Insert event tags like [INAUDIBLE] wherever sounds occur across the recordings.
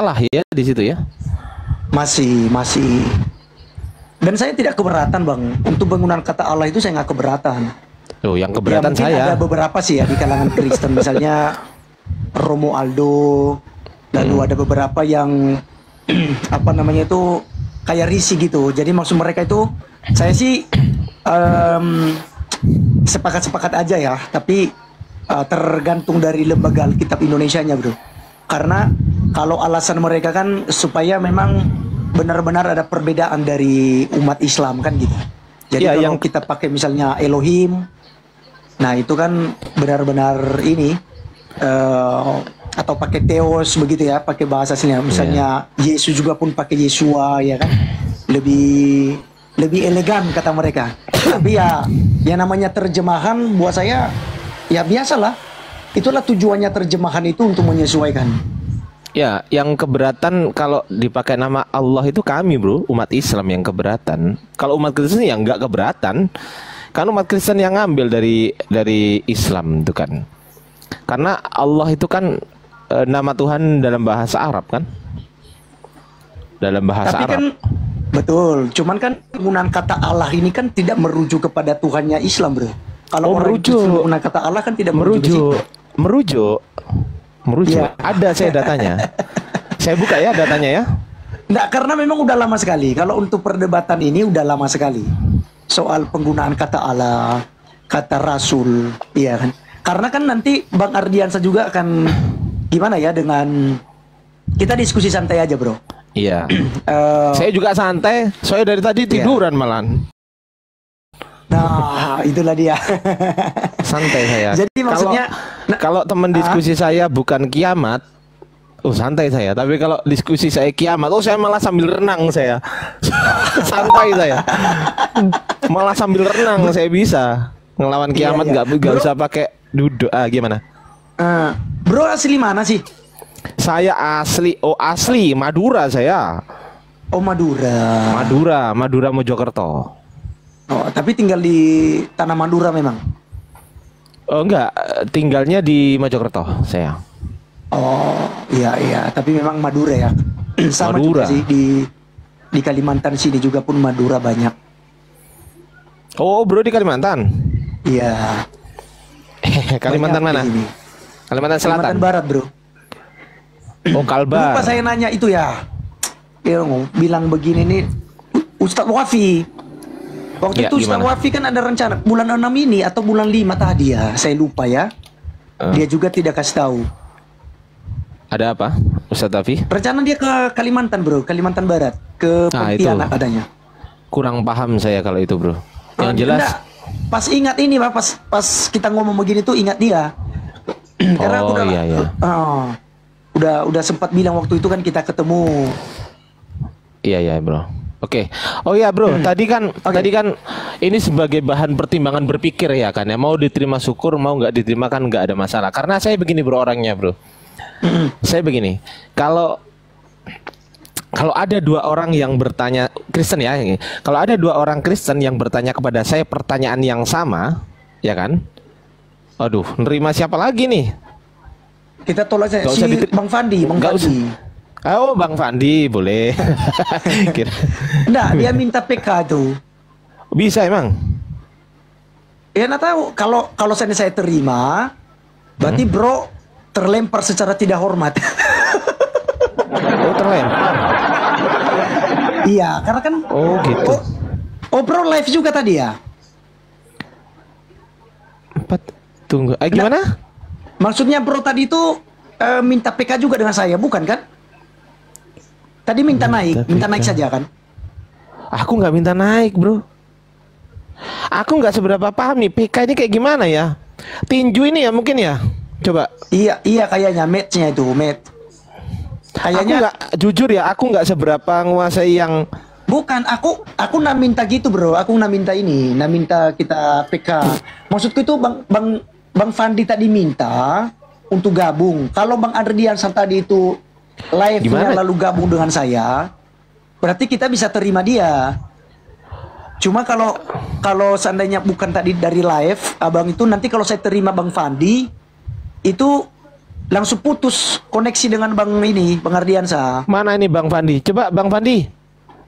Allah ya di situ ya. Masih, masih. Dan saya tidak keberatan bang untuk penggunaan kata Allah itu saya nggak keberatan. Loh, yang keberatan ya, saya. ada beberapa sih ya di kalangan Kristen misalnya Romo Aldo, lalu Hmm. ada beberapa yang [CLEARS THROAT] apa namanya itu kayak risi gitu. Jadi maksud mereka itu saya sih em, sepakat-sepakat aja ya, tapi eh, tergantung dari lembaga Alkitab Indonesianya bro. Karena kalau alasan mereka kan supaya memang benar-benar ada perbedaan dari umat Islam kan gitu. Jadi Iya, kalau yang- kita pakai misalnya Elohim, nah itu kan benar-benar ini eh, atau pakai Theos begitu ya, pakai bahasa aslinya. Misalnya Yesus juga pun pakai Yesua ya kan, lebih lebih elegan kata mereka. Tapi ya yang namanya terjemahan buat saya ya biasalah. Itulah tujuannya terjemahan itu untuk menyesuaikan. Ya, yang keberatan kalau dipakai nama Allah itu kami, Bro, umat Islam yang keberatan. Kalau umat Kristen ya nggak keberatan. Kan umat Kristen yang ngambil dari dari Islam itu kan. Karena Allah itu kan eh, nama Tuhan dalam bahasa Arab kan? Dalam bahasa Tapi Arab. kan betul, cuman kan penggunaan kata Allah ini kan tidak merujuk kepada Tuhannya Islam, Bro. Kalau Oh, orang merujuk. Kristen menggunakan kata Allah kan tidak merujuk. merujuk merujuk merujuk Iya. ada saya datanya saya buka ya datanya ya Nggak, karena memang udah lama sekali. Kalau untuk perdebatan ini udah lama sekali. Soal penggunaan kata Allah, kata Rasul, iya kan. Karena kan nanti Bang Ardiansa juga akan gimana ya dengan kita diskusi santai aja, Bro. iya [CLEARS THROAT] Eh, saya juga santai soalnya dari tadi Iya. tiduran malan nah, itulah dia. santai saya [LAUGHS] Jadi Kalau- maksudnya nah, kalau teman diskusi saya bukan kiamat Oh santai saya, tapi kalau diskusi saya kiamat, oh saya malah sambil renang saya, [LAUGHS] santai saya, malah sambil renang saya bisa ngelawan Iya, kiamat iya. nggak nggak Bro. usah pakai duduk ah gimana? eh, Bro asli mana sih? Saya asli, oh asli Madura saya. Oh Madura. Madura, Madura Mojokerto. Oh, tapi tinggal di tanah Madura memang. Oh enggak, eh, tinggalnya di Mojokerto saya. Oh, iya iya, tapi memang Madura ya. [CLEARS THROAT] Sama Madura. juga sih di di Kalimantan sini juga pun Madura banyak. Oh, bro di Kalimantan. Iya. [LAUGHS] Kalimantan banyak mana? di sini. Kalimantan Selatan. Kalimantan Barat, Bro. [CLEARS THROAT] Oh, Kalbar. Lupa saya nanya itu ya. Dia ngomong, bilang begini nih Ustadz Wafi. Waktu Ya, itu gimana? Wafi kan ada rencana bulan 6 ini atau bulan 5 tadi ya. Saya lupa ya. Eh, Dia juga tidak kasih tahu. ada apa? Ustadz Tafi? Rencana dia ke Kalimantan, Bro. Kalimantan Barat. Ke Nah, itu. Pontianak adanya. Kurang paham saya kalau itu, Bro. Yang Oh, jelas enggak. pas ingat ini pak pas pas kita ngomong begini tuh ingat dia [CLEARS THROAT] karena aku Oh, udah iya, iya. Ah, udah udah sempat bilang waktu itu kan kita ketemu Iya, iya, Bro. Oke. Oh iya, Bro. Tadi kan tadi kan ini sebagai bahan pertimbangan berpikir ya kan ya. Mau diterima syukur, mau nggak diterima kan nggak ada masalah. Karena saya begini, Bro, orangnya, Bro. Saya begini, kalau kalau ada dua orang yang bertanya Kristen ya, ini. kalau ada dua orang Kristen yang bertanya kepada saya pertanyaan yang sama, ya kan? Aduh, nerima siapa lagi nih? kita tolak saja si bang Fandi bang Fandi Oh, Bang Fandi boleh. [LAUGHS] Enggak, dia minta PK tuh Bisa emang? ya nggak tahu kalau kalau saya saya terima berarti Hmm. bro terlempar secara tidak hormat Oh, terlempar. iya karena kan Oh, gitu. oh, oh bro live juga tadi ya Empat. Tunggu. Eh, gimana? Maksudnya bro tadi itu eh, minta PK juga dengan saya, bukan kan? Tadi minta, naik, minta naik saja kan? Aku nggak minta naik, bro. Aku nggak seberapa paham nih PK ini kayak gimana ya? Tinju ini ya mungkin ya. Coba. Iya, iya kayaknya matchnya itu, match. Aku Kayaknya nggak jujur ya. Aku nggak seberapa nguasai yang. bukan aku, aku nak minta gitu bro, aku nak minta ini, nak minta kita PK. Maksudku itu bang, bang, bang Fandi tadi minta untuk gabung. Kalau bang Adrian tadi itu live Gimana? lalu gabung dengan saya, berarti kita bisa terima dia. Cuma kalau kalau seandainya bukan tadi dari live, abang itu nanti kalau saya terima bang Fandi itu langsung putus koneksi dengan Bang ini, Bang Ardiansa. Mana ini Bang Fandi? Coba Bang Fandi.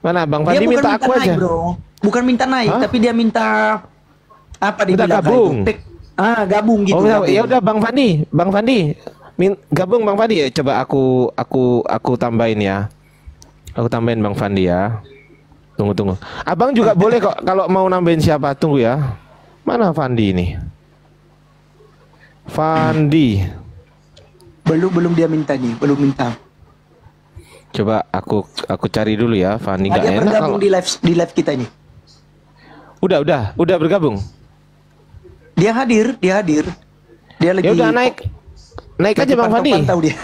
Mana Bang Dia Fandi bukan minta minta aku naik, aja. Bro. Bukan minta naik, Hah? tapi dia minta apa dibilang gabung. itu? Ah, gabung gitu. oh, gabung. ya udah Bang Fandi, Bang Fandi. Min, gabung Bang Fandi ya. Coba aku aku aku tambahin ya. Aku tambahin Bang Fandi ya. Tunggu tunggu. Abang juga [LAUGHS] boleh kok kalau mau nambahin siapa. Tunggu ya. Mana Fandi ini? Fandi. Belum belum dia minta nih, belum minta. Coba aku aku cari dulu ya. Fandi nggak enak bergabung kalau. di live di live kita ini. Udah udah udah bergabung. Dia hadir, dia hadir. Dia lagi Ya udah naik. Naik aja Bang Fandi. pantau-pantau dia.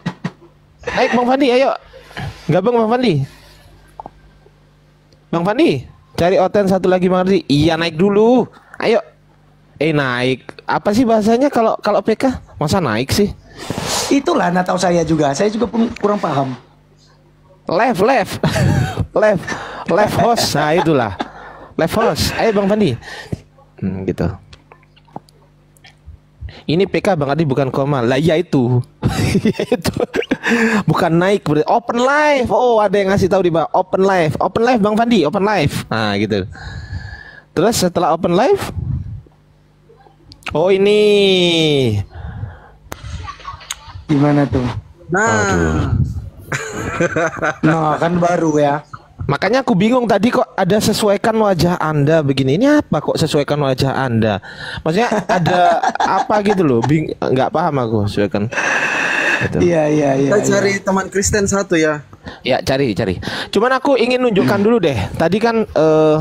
[LAUGHS] Naik Bang Fandi, ayo. Gabung Bang Fandi. Bang Fandi, cari oten satu lagi Bang Fandi. Iya naik dulu. Ayo. Eh naik. Apa sih bahasanya kalau kalau PK? Masa naik sih? Itulah nah tahu saya juga. Saya juga pun kurang paham. Left, left. [LAUGHS] left. Left host. Nah, itulah. Left host. Ayo Bang Fandi. Hmm, gitu. Ini PK Bang Adi bukan koma. Lah iya itu. [LAUGHS] Iya itu. bukan naik berarti open live. Oh, ada yang ngasih tahu di bawah open live. Open live Bang Fandi, open live. Nah, gitu. Terus setelah open live Oh, ini. Gimana tuh? Nah, Nah, kan baru ya. Makanya aku bingung tadi kok ada sesuaikan wajah Anda begini. Ini apa kok sesuaikan wajah Anda? Maksudnya ada [LAUGHS] apa gitu loh? Bing nggak paham aku sesuaikan. Gitu. Iya, iya, iya. kita iya. cari teman Kristen satu ya. Ya cari cari. Cuman aku ingin nunjukkan dulu deh. Tadi kan eh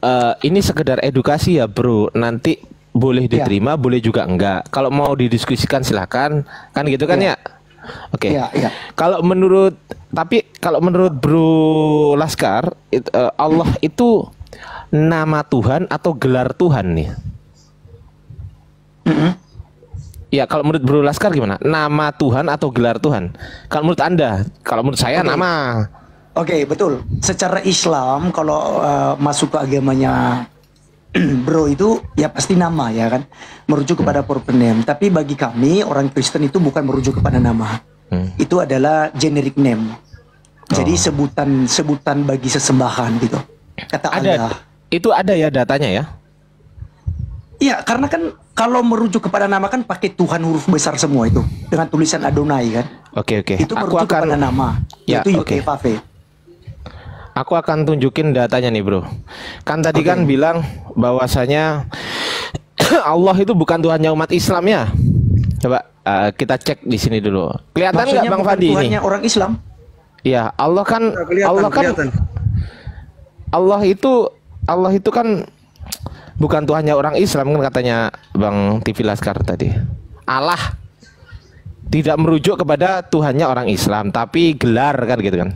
eh, ini sekedar edukasi ya bro. Nanti boleh Ya. diterima, boleh juga enggak. Kalau mau didiskusikan silahkan. Kan gitu kan ya? Oke. Iya, iya. Kalau menurut tapi kalau menurut Bro Laskar it- eh, Allah itu nama Tuhan atau gelar Tuhan nih? Mm-mm. Ya kalau menurut Bro Laskar gimana? Nama Tuhan atau gelar Tuhan? Kalau menurut Anda, kalau menurut saya Oke. nama. Oke, betul. Secara Islam kalau uh, masuk ke agamanya [CLEARS THROAT] bro itu ya pasti nama ya kan merujuk kepada proper name. Tapi bagi kami orang Kristen itu bukan merujuk kepada nama. Hmm. Itu adalah generic name. Jadi sebutan sebutan bagi sesembahan gitu. Kata Ada Allah. itu ada ya datanya ya? Iya, karena kan kalau merujuk kepada nama kan pakai Tuhan huruf besar semua itu dengan tulisan Adonai kan. Oke oke. Itu Aku merujuk kepada akan nama. Ya, itu. YKVV. aku akan tunjukin datanya nih bro. Kan tadi Oke. kan bilang bahwasanya [CLEARS THROAT] Allah itu bukan Tuhannya umat Islam ya. Coba eh, kita cek di sini dulu. Kelihatan nggak Bang Fandi ini? Tuhannya orang Islam. Iya, Allah kan Nah, kelihatan, Allah kan kelihatan. Allah itu Allah itu kan bukan Tuhannya orang Islam kan katanya Bang TV Laskar tadi. Allah tidak merujuk kepada Tuhannya orang Islam, tapi gelar kan gitu kan.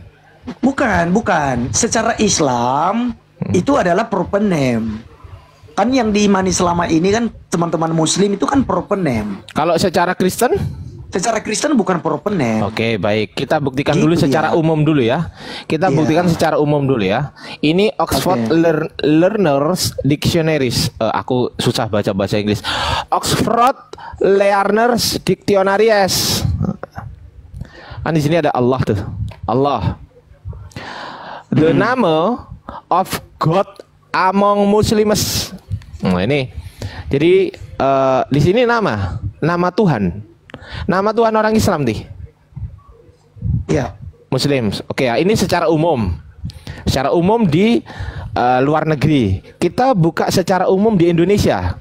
Bukan, bukan. Secara Islam Hmm. itu adalah proper name. Kan yang diimani selama ini kan teman-teman Muslim itu kan proper name. Kalau secara Kristen, Secara Kristen bukan proper name. oke baik, kita buktikan Gitu dulu dia. secara umum dulu ya. Kita Iya. buktikan secara umum dulu ya. Ini Oxford Oke. Lear- Learners Dictionaries. Eh, aku susah baca bahasa Inggris. Oxford Learners Dictionaries. Kan di sini ada Allah tuh. Allah. The Hmm. name of God among Muslims. Nah ini. Jadi eh, di sini nama, nama Tuhan. Nama Tuhan orang Islam nih. Ya. Muslim. Oke ya, ini secara umum. Secara umum di eh, luar negeri. Kita buka secara umum di Indonesia.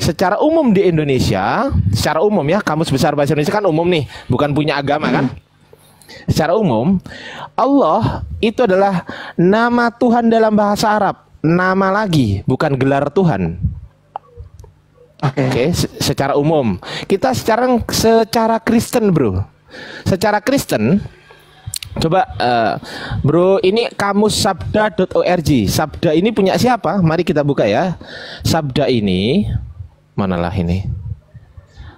Secara umum di Indonesia, secara umum ya, kamus besar bahasa Indonesia kan umum nih, bukan punya agama kan? Secara umum, Allah itu adalah nama Tuhan dalam bahasa Arab. Nama lagi, bukan gelar Tuhan. Oke. Oke, se- secara umum. Kita sekarang secara Kristen, Bro. Secara Kristen Coba eh, Bro, ini kamus sabda.org. Sabda ini punya siapa? Mari kita buka ya. Sabda ini manalah ini?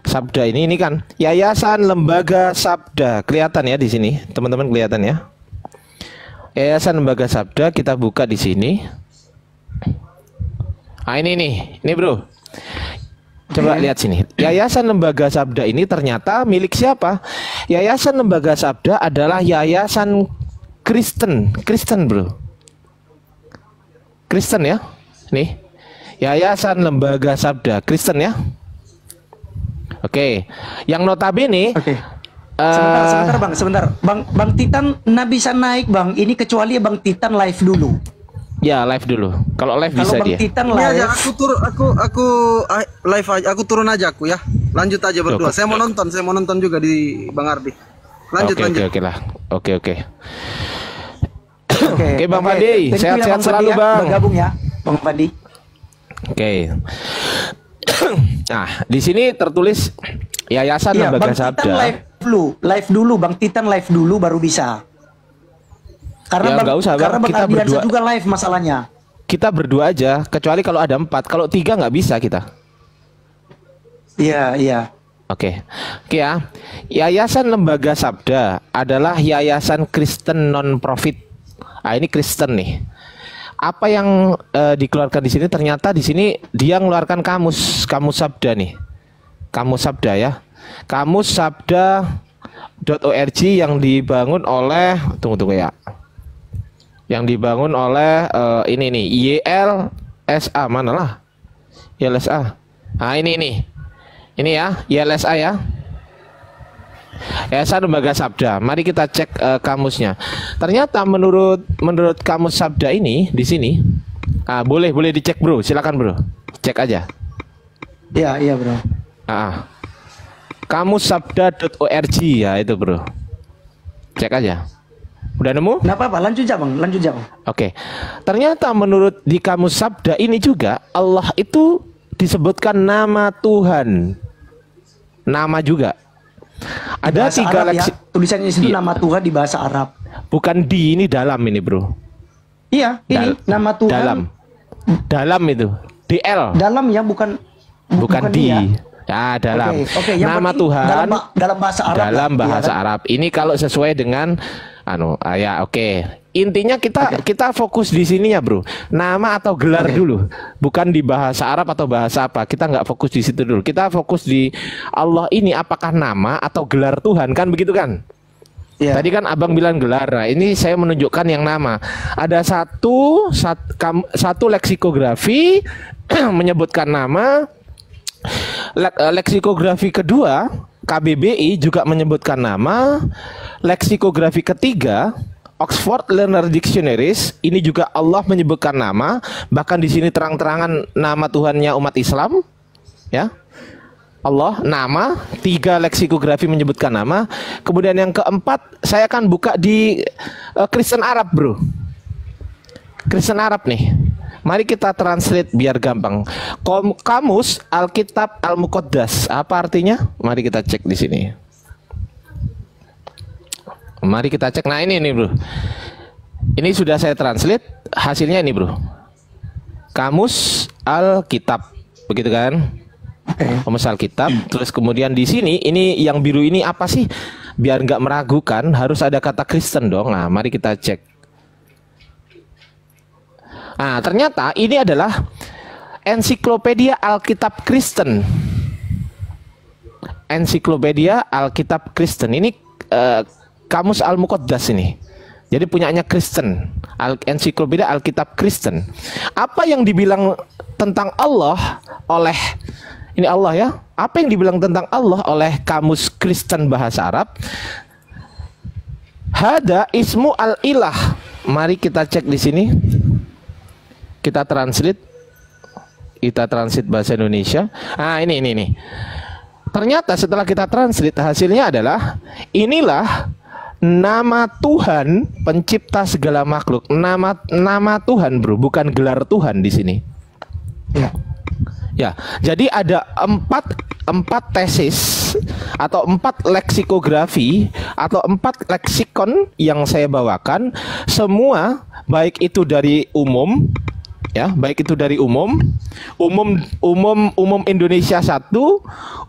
Sabda ini ini kan Yayasan Lembaga Sabda. Kelihatan ya di sini, teman-teman kelihatan ya. Yayasan Lembaga Sabda kita buka di sini. Ah ini nih, ini Bro. Coba lihat sini. Yayasan Lembaga Sabda ini ternyata milik siapa? Yayasan Lembaga Sabda adalah yayasan Kristen, Kristen, Bro. Kristen ya. Nih. Yayasan Lembaga Sabda Kristen ya. Oke. Yang notabene Oke. Sebentar, eh, sebentar bang, sebentar. Bang, bang Titan nggak bisa naik bang. Ini kecuali bang Titan live dulu. Ya live dulu. Kalau live Kalau bisa bang dia. Titan live, aku turun aku aku live aja aku turun aja aku ya. Lanjut aja berdua. Saya mau nonton, saya mau nonton juga di Bang Ardi. Lanjut lanjut. oke, oke lah. Oke, oke. Oke, Bang. Padi. Ya, Sehat-sehat selalu, ya. Bang. Bergabung ya, Bang Padi. Oke. nah, di sini tertulis Yayasan Iya, Lembaga Bang Titan Sabda. live dulu, live dulu, Bang Titan live dulu baru bisa. Karena Ya, bang, nggak usah, Bang. karena Bang Kita berdua- juga live masalahnya. Kita berdua aja, kecuali kalau ada empat. Kalau tiga nggak bisa kita. Iya, iya. Oke, oke ya. Yayasan Lembaga Sabda adalah yayasan Kristen non profit. Ah ini Kristen nih. Apa yang eh, dikeluarkan di sini ternyata di sini dia mengeluarkan kamus, kamus Sabda nih. Kamus Sabda ya. Kamus Sabda.org yang dibangun oleh tunggu tunggu ya. Yang dibangun oleh eh, ini nih YLSA mana lah? YLSA. Ah ini ini. Ini ya, YLSA ya. Yayasan Lembaga Sabda. Mari kita cek eh, kamusnya. Ternyata menurut menurut kamus Sabda ini di sini, ah, boleh boleh dicek bro. Silakan bro, cek aja. Iya, iya, Bro. Ah, kamussabda.org ya itu bro. Cek aja. Udah nemu? Nggak apa-apa, lanjut aja, Bang. Lanjut aja, Bang. Oke. Ternyata menurut di kamus Sabda ini juga Allah itu disebutkan nama Tuhan. Nama juga. Ada Bahasa tiga Arab leksi. ya. Tulisannya di situ Iya. nama Tuhan di bahasa Arab. Bukan di ini dalam ini, Bro. Iya, ini Dal- nama Tuhan Dalam. Dalam itu. DL. dalam ya bukan bukan, di. ya. Ya, dalam. Oke, yang Nama Tuhan dalam dalam bahasa Arab dalam ya, bahasa iya kan? Arab. Ini kalau sesuai dengan anu ah, ya oke. Intinya kita kita fokus di sininya, Bro. Nama atau gelar Oke. dulu. Bukan di bahasa Arab atau bahasa apa. Kita nggak fokus di situ dulu. Kita fokus di Allah ini apakah nama atau gelar Tuhan kan begitu kan? Iya. Tadi kan abang bilang gelar. Nah, ini saya menunjukkan yang nama. Ada satu sat, kam- satu leksikografi [CLEARS THROAT] menyebutkan nama. Eh, leksikografi kedua KBBI juga menyebutkan nama. Leksikografi ketiga Oxford Learner Dictionaries ini juga Allah menyebutkan nama. Bahkan di sini terang-terangan nama Tuhannya umat Islam. Ya. Allah nama tiga leksikografi menyebutkan nama kemudian yang keempat saya akan buka di eh, Kristen Arab bro Kristen Arab nih mari kita translate biar gampang Kom kamus Alkitab Al Muqaddas apa artinya mari kita cek di sini mari kita cek nah ini nih bro ini sudah saya translate hasilnya ini bro kamus Alkitab begitu kan. Kamus Alkitab. Terus kemudian di sini ini yang biru ini apa sih? Biar nggak meragukan harus ada kata Kristen dong. Nah, mari kita cek. Nah, ternyata ini adalah ensiklopedia Alkitab Kristen. Ensiklopedia Alkitab Kristen ini eh, kamus Al Muqaddas ini. Jadi punyanya Kristen. Al ensiklopedia Alkitab Kristen. Apa yang dibilang tentang Allah oleh ini Allah ya. Apa yang dibilang tentang Allah oleh kamus Kristen bahasa Arab? Hada ismu al ilah. Mari kita cek di sini. Kita translate. Kita translate bahasa Indonesia. Ah ini ini ini. Ternyata setelah kita translate hasilnya adalah inilah nama Tuhan pencipta segala makhluk. Nama nama Tuhan, Bro, bukan gelar Tuhan di sini. Iya. Ya, jadi ada empat empat tesis atau empat leksikografi atau empat leksikon yang saya bawakan, semua baik itu dari umum, ya, baik itu dari umum, umum umum umum Indonesia satu,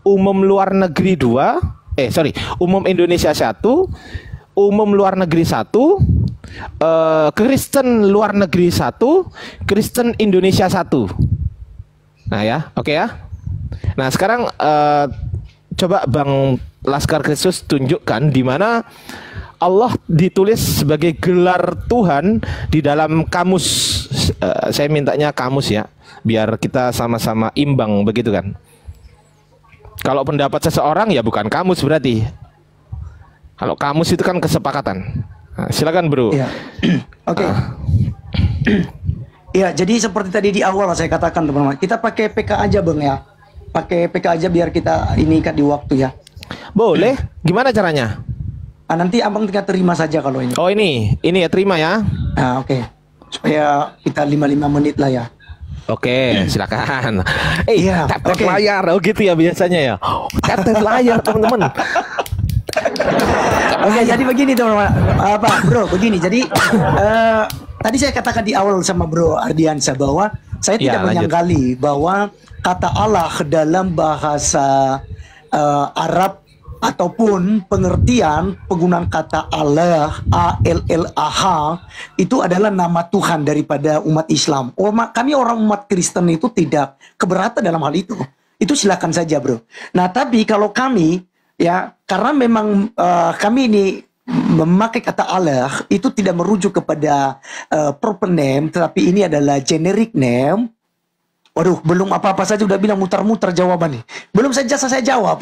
umum luar negeri dua, eh sorry, umum Indonesia satu, umum luar negeri satu, eh, Kristen luar negeri satu, Kristen Indonesia satu. Nah ya, oke ya. Nah sekarang eh, coba Bang Laskar Kristus tunjukkan di mana Allah ditulis sebagai gelar Tuhan di dalam kamus. Eh, saya mintanya kamus ya, biar kita sama-sama imbang begitu kan. Kalau pendapat seseorang ya bukan kamus berarti. Kalau kamus itu kan kesepakatan. Nah, silakan bro. Iya. [CLEARS THROAT] Oke. [CLEARS THROAT] Iya, jadi seperti tadi di awal saya katakan teman-teman, kita pakai PK aja bang ya, pakai PK aja biar kita ini ikat di waktu ya. Boleh. [CLEARS THROAT] Gimana caranya? Ah, nanti abang tinggal terima saja kalau ini. Oh ini, ini ya terima ya. Nah, oke. Supaya kita 55 menit lah ya. Oke, silakan. [LAUGHS] Eh, Iya, tap tap oke. layar, oh gitu ya biasanya ya. [LAUGHS] Tap layar teman-teman. [LAUGHS] Oke, jadi begini teman-teman. Apa, Bro? Begini. Jadi eh, tadi saya katakan di awal sama Bro Ardiansa bahwa saya Ya, tidak lanjut. menyangkali bahwa kata Allah dalam bahasa eh, Arab ataupun pengertian penggunaan kata Allah A L L A H itu adalah nama Tuhan daripada umat Islam. Umat kami orang umat Kristen itu tidak keberatan dalam hal itu. Itu silakan saja, Bro. Nah, tapi kalau kami ya karena memang eh, kami ini memakai kata Allah itu tidak merujuk kepada eh, proper name tetapi ini adalah generic name Waduh, belum apa-apa saja udah bilang muter-muter jawaban nih. Belum saja saya jawab.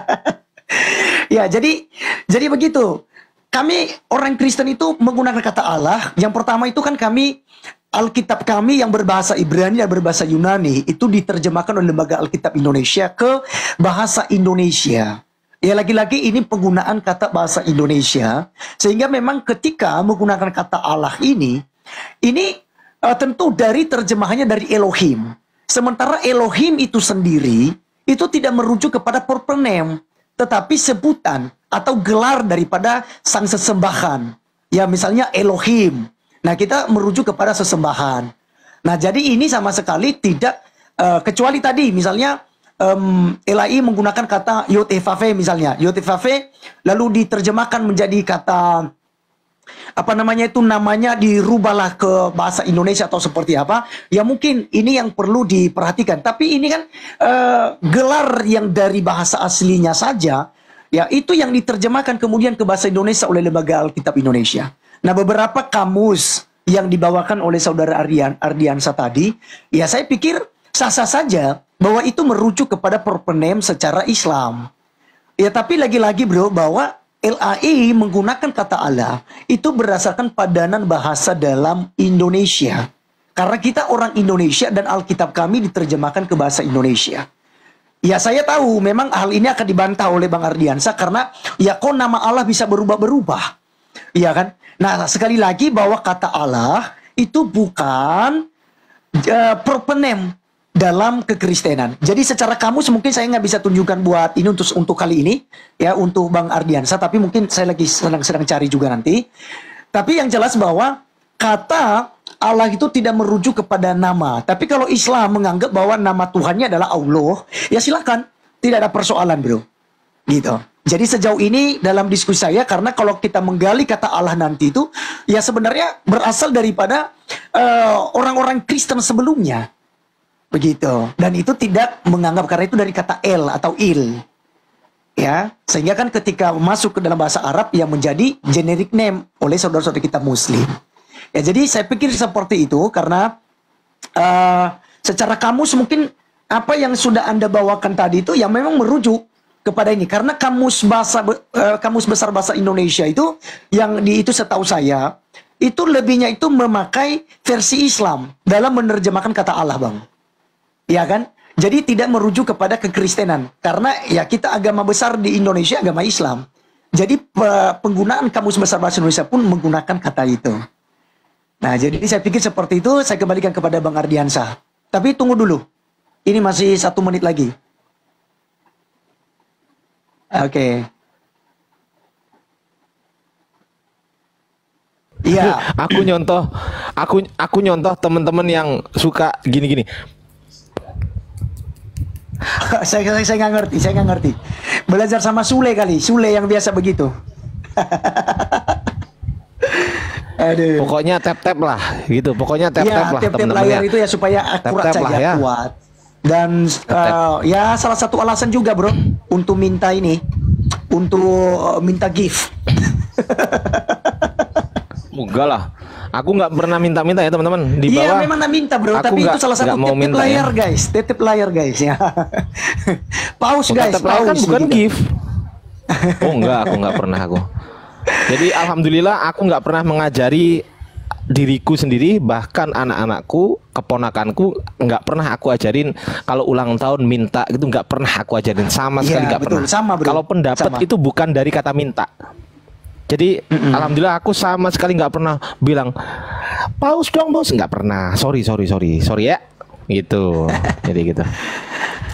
[LAUGHS] ya, jadi jadi begitu. Kami orang Kristen itu menggunakan kata Allah. Yang pertama itu kan kami Alkitab kami yang berbahasa Ibrani dan berbahasa Yunani itu diterjemahkan oleh Lembaga Alkitab Indonesia ke bahasa Indonesia. Ya lagi-lagi ini penggunaan kata bahasa Indonesia sehingga memang ketika menggunakan kata Allah ini ini eh, tentu dari terjemahannya dari Elohim. Sementara Elohim itu sendiri itu tidak merujuk kepada proper tetapi sebutan atau gelar daripada sang sesembahan. Ya misalnya Elohim. Nah kita merujuk kepada sesembahan. Nah jadi ini sama sekali tidak eh, kecuali tadi misalnya em, LAI menggunakan kata Yotefave misalnya. Yotefave lalu diterjemahkan menjadi kata apa namanya itu namanya dirubahlah ke bahasa Indonesia atau seperti apa? Ya mungkin ini yang perlu diperhatikan. Tapi ini kan eh, gelar yang dari bahasa aslinya saja ya itu yang diterjemahkan kemudian ke bahasa Indonesia oleh lembaga Alkitab Indonesia. Nah beberapa kamus yang dibawakan oleh saudara Ardian Ardiansa tadi ya saya pikir sah-sah saja bahwa itu merujuk kepada proper secara Islam. Ya tapi lagi-lagi bro bahwa LAI menggunakan kata Allah itu berdasarkan padanan bahasa dalam Indonesia. Karena kita orang Indonesia dan Alkitab kami diterjemahkan ke bahasa Indonesia. Ya saya tahu memang hal ini akan dibantah oleh Bang Ardiansa karena ya kok nama Allah bisa berubah-berubah. Iya kan? Nah sekali lagi bahwa kata Allah itu bukan uh, proper name dalam kekristenan. Jadi secara kamus mungkin saya nggak bisa tunjukkan buat ini untuk untuk kali ini ya untuk Bang Ardiansa tapi mungkin saya lagi sedang-sedang cari juga nanti. Tapi yang jelas bahwa kata Allah itu tidak merujuk kepada nama. Tapi kalau Islam menganggap bahwa nama Tuhannya adalah Allah, ya silakan. Tidak ada persoalan, Bro. Gitu. Jadi sejauh ini dalam diskusi saya karena kalau kita menggali kata Allah nanti itu ya sebenarnya berasal daripada eh, orang-orang Kristen sebelumnya. Begitu. Dan itu tidak menganggap karena itu dari kata el atau il. Ya, sehingga kan ketika masuk ke dalam bahasa Arab yang menjadi generic name oleh saudara-saudara kita muslim. Ya, jadi saya pikir seperti itu karena eh, secara kamus mungkin apa yang sudah Anda bawakan tadi itu yang memang merujuk kepada ini karena kamus bahasa eh, kamus besar bahasa Indonesia itu yang di itu setahu saya itu lebihnya itu memakai versi Islam dalam menerjemahkan kata Allah, Bang. Ya kan? Jadi tidak merujuk kepada kekristenan karena ya kita agama besar di Indonesia agama Islam. Jadi pe- penggunaan kamus besar bahasa Indonesia pun menggunakan kata itu. Nah, jadi saya pikir seperti itu saya kembalikan kepada Bang Ardiansa. Tapi tunggu dulu. Ini masih satu menit lagi. Oke. Iya. Aku nyontoh, aku aku nyontoh teman-teman yang suka gini-gini. [LAUGHS] saya saya saya nggak ngerti, saya nggak ngerti. Belajar sama Sule kali, Sule yang biasa begitu. [LAUGHS] Aduh. Pokoknya tap-tap lah gitu. Pokoknya tap-tap Ya, lah tap-tap teman-teman layar ya. itu ya supaya akurat Tap-tap saja, lah ya. kuat. Dan eh, ya salah satu alasan juga bro untuk minta ini, untuk eh, minta gift. [LAUGHS] Enggak lah. Aku nggak pernah minta-minta ya teman-teman. Di Iya bawah. memang nak minta bro, tapi nggak- itu salah satu nggak mau titip minta layar ya. guys, titip layar guys ya. [LAUGHS] paus Bukan guys, layar kan paus bukan begitu. gift. Oh enggak, aku nggak pernah aku. Jadi alhamdulillah aku nggak pernah mengajari diriku sendiri bahkan anak-anakku keponakanku nggak pernah aku ajarin kalau ulang tahun minta gitu nggak pernah aku ajarin sama Iya, sekali nggak betul. pernah Sama, bro. kalau pendapat Sama. itu bukan dari kata minta jadi alhamdulillah aku sama sekali nggak pernah bilang paus dong bos nggak pernah sorry sorry sorry sorry ya gitu [LAUGHS] jadi gitu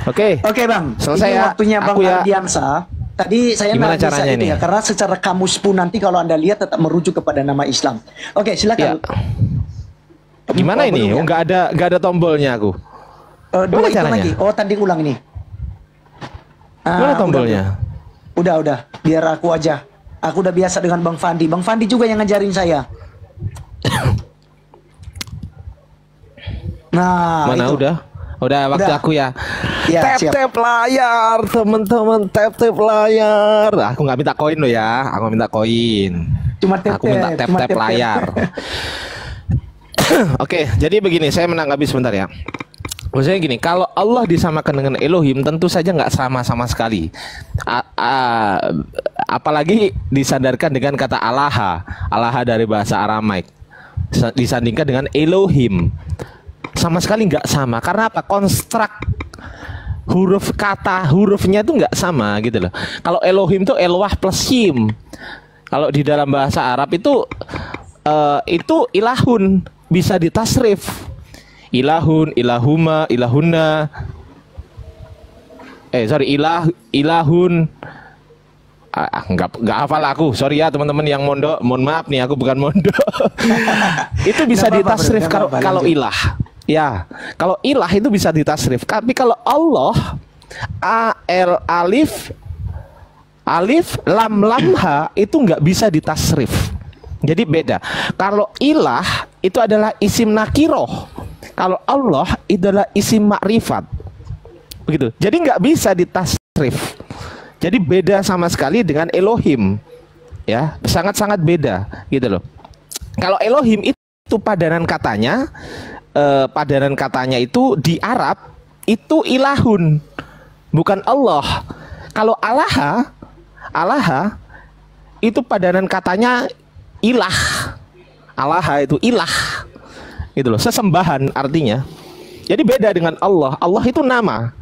oke Oke bang, Selesai ini ya. waktunya bang Aku ya. Ardiansa. Tadi saya Gimana nggak bisa ini? ya, karena secara kamus pun nanti kalau anda lihat tetap merujuk kepada nama Islam. Oke ya silakan. gimana Oh, ini ya? Nggak ada nggak ada tombolnya aku Eh, dua Gimana itu caranya? lagi. Oh tanding ulang ini. Ah, Mana udah, tombolnya? Udah, udah, biar aku aja. Aku udah biasa dengan Bang Fandi. Bang Fandi juga yang ngajarin saya. Nah, Mana itu. udah? Udah waktu Udah. aku ya. Ya, tap siap. tap layar, teman-teman tap tap layar. Aku nggak minta koin lo ya, aku minta koin. Cuma tap Aku minta tap tap layar. [LAUGHS] Oke, jadi begini, saya menanggapi sebentar ya. Maksudnya gini, kalau Allah disamakan dengan Elohim tentu saja nggak sama sama sekali. A- a- apalagi disandarkan dengan kata Alaha, Alaha dari bahasa Aramaik, Sa- disandingkan dengan Elohim, sama sekali nggak sama. Karena apa? Konstruk huruf kata hurufnya itu nggak sama gitu loh. Kalau Elohim itu Elwah plus Him. Kalau di dalam bahasa Arab itu eh, itu ilahun bisa ditasrif. Ilahun, ilahuma, ilahuna. Eh sorry ilah, ilahun. Ah, nggak nggak hafal aku, sorry ya teman-teman yang mondok, mohon maaf nih aku bukan mondok. [LAUGHS] itu bisa apa-apa, ditasrif kalau kalau ilah. Ya, kalau ilah itu bisa ditasrif. Tapi kalau Allah A L alif alif lam lam ha itu nggak bisa ditasrif. Jadi beda. Kalau ilah itu adalah isim nakiroh. Kalau Allah itu adalah isim makrifat. Begitu. Jadi nggak bisa ditasrif. Jadi beda sama sekali dengan Elohim. Ya, sangat-sangat beda gitu loh. Kalau Elohim itu padanan katanya eh, padanan katanya itu di Arab itu ilahun bukan Allah. Kalau Allaha Allaha itu padanan katanya ilah. Allaha itu ilah. Gitu loh, sesembahan artinya. Jadi beda dengan Allah. Allah itu nama.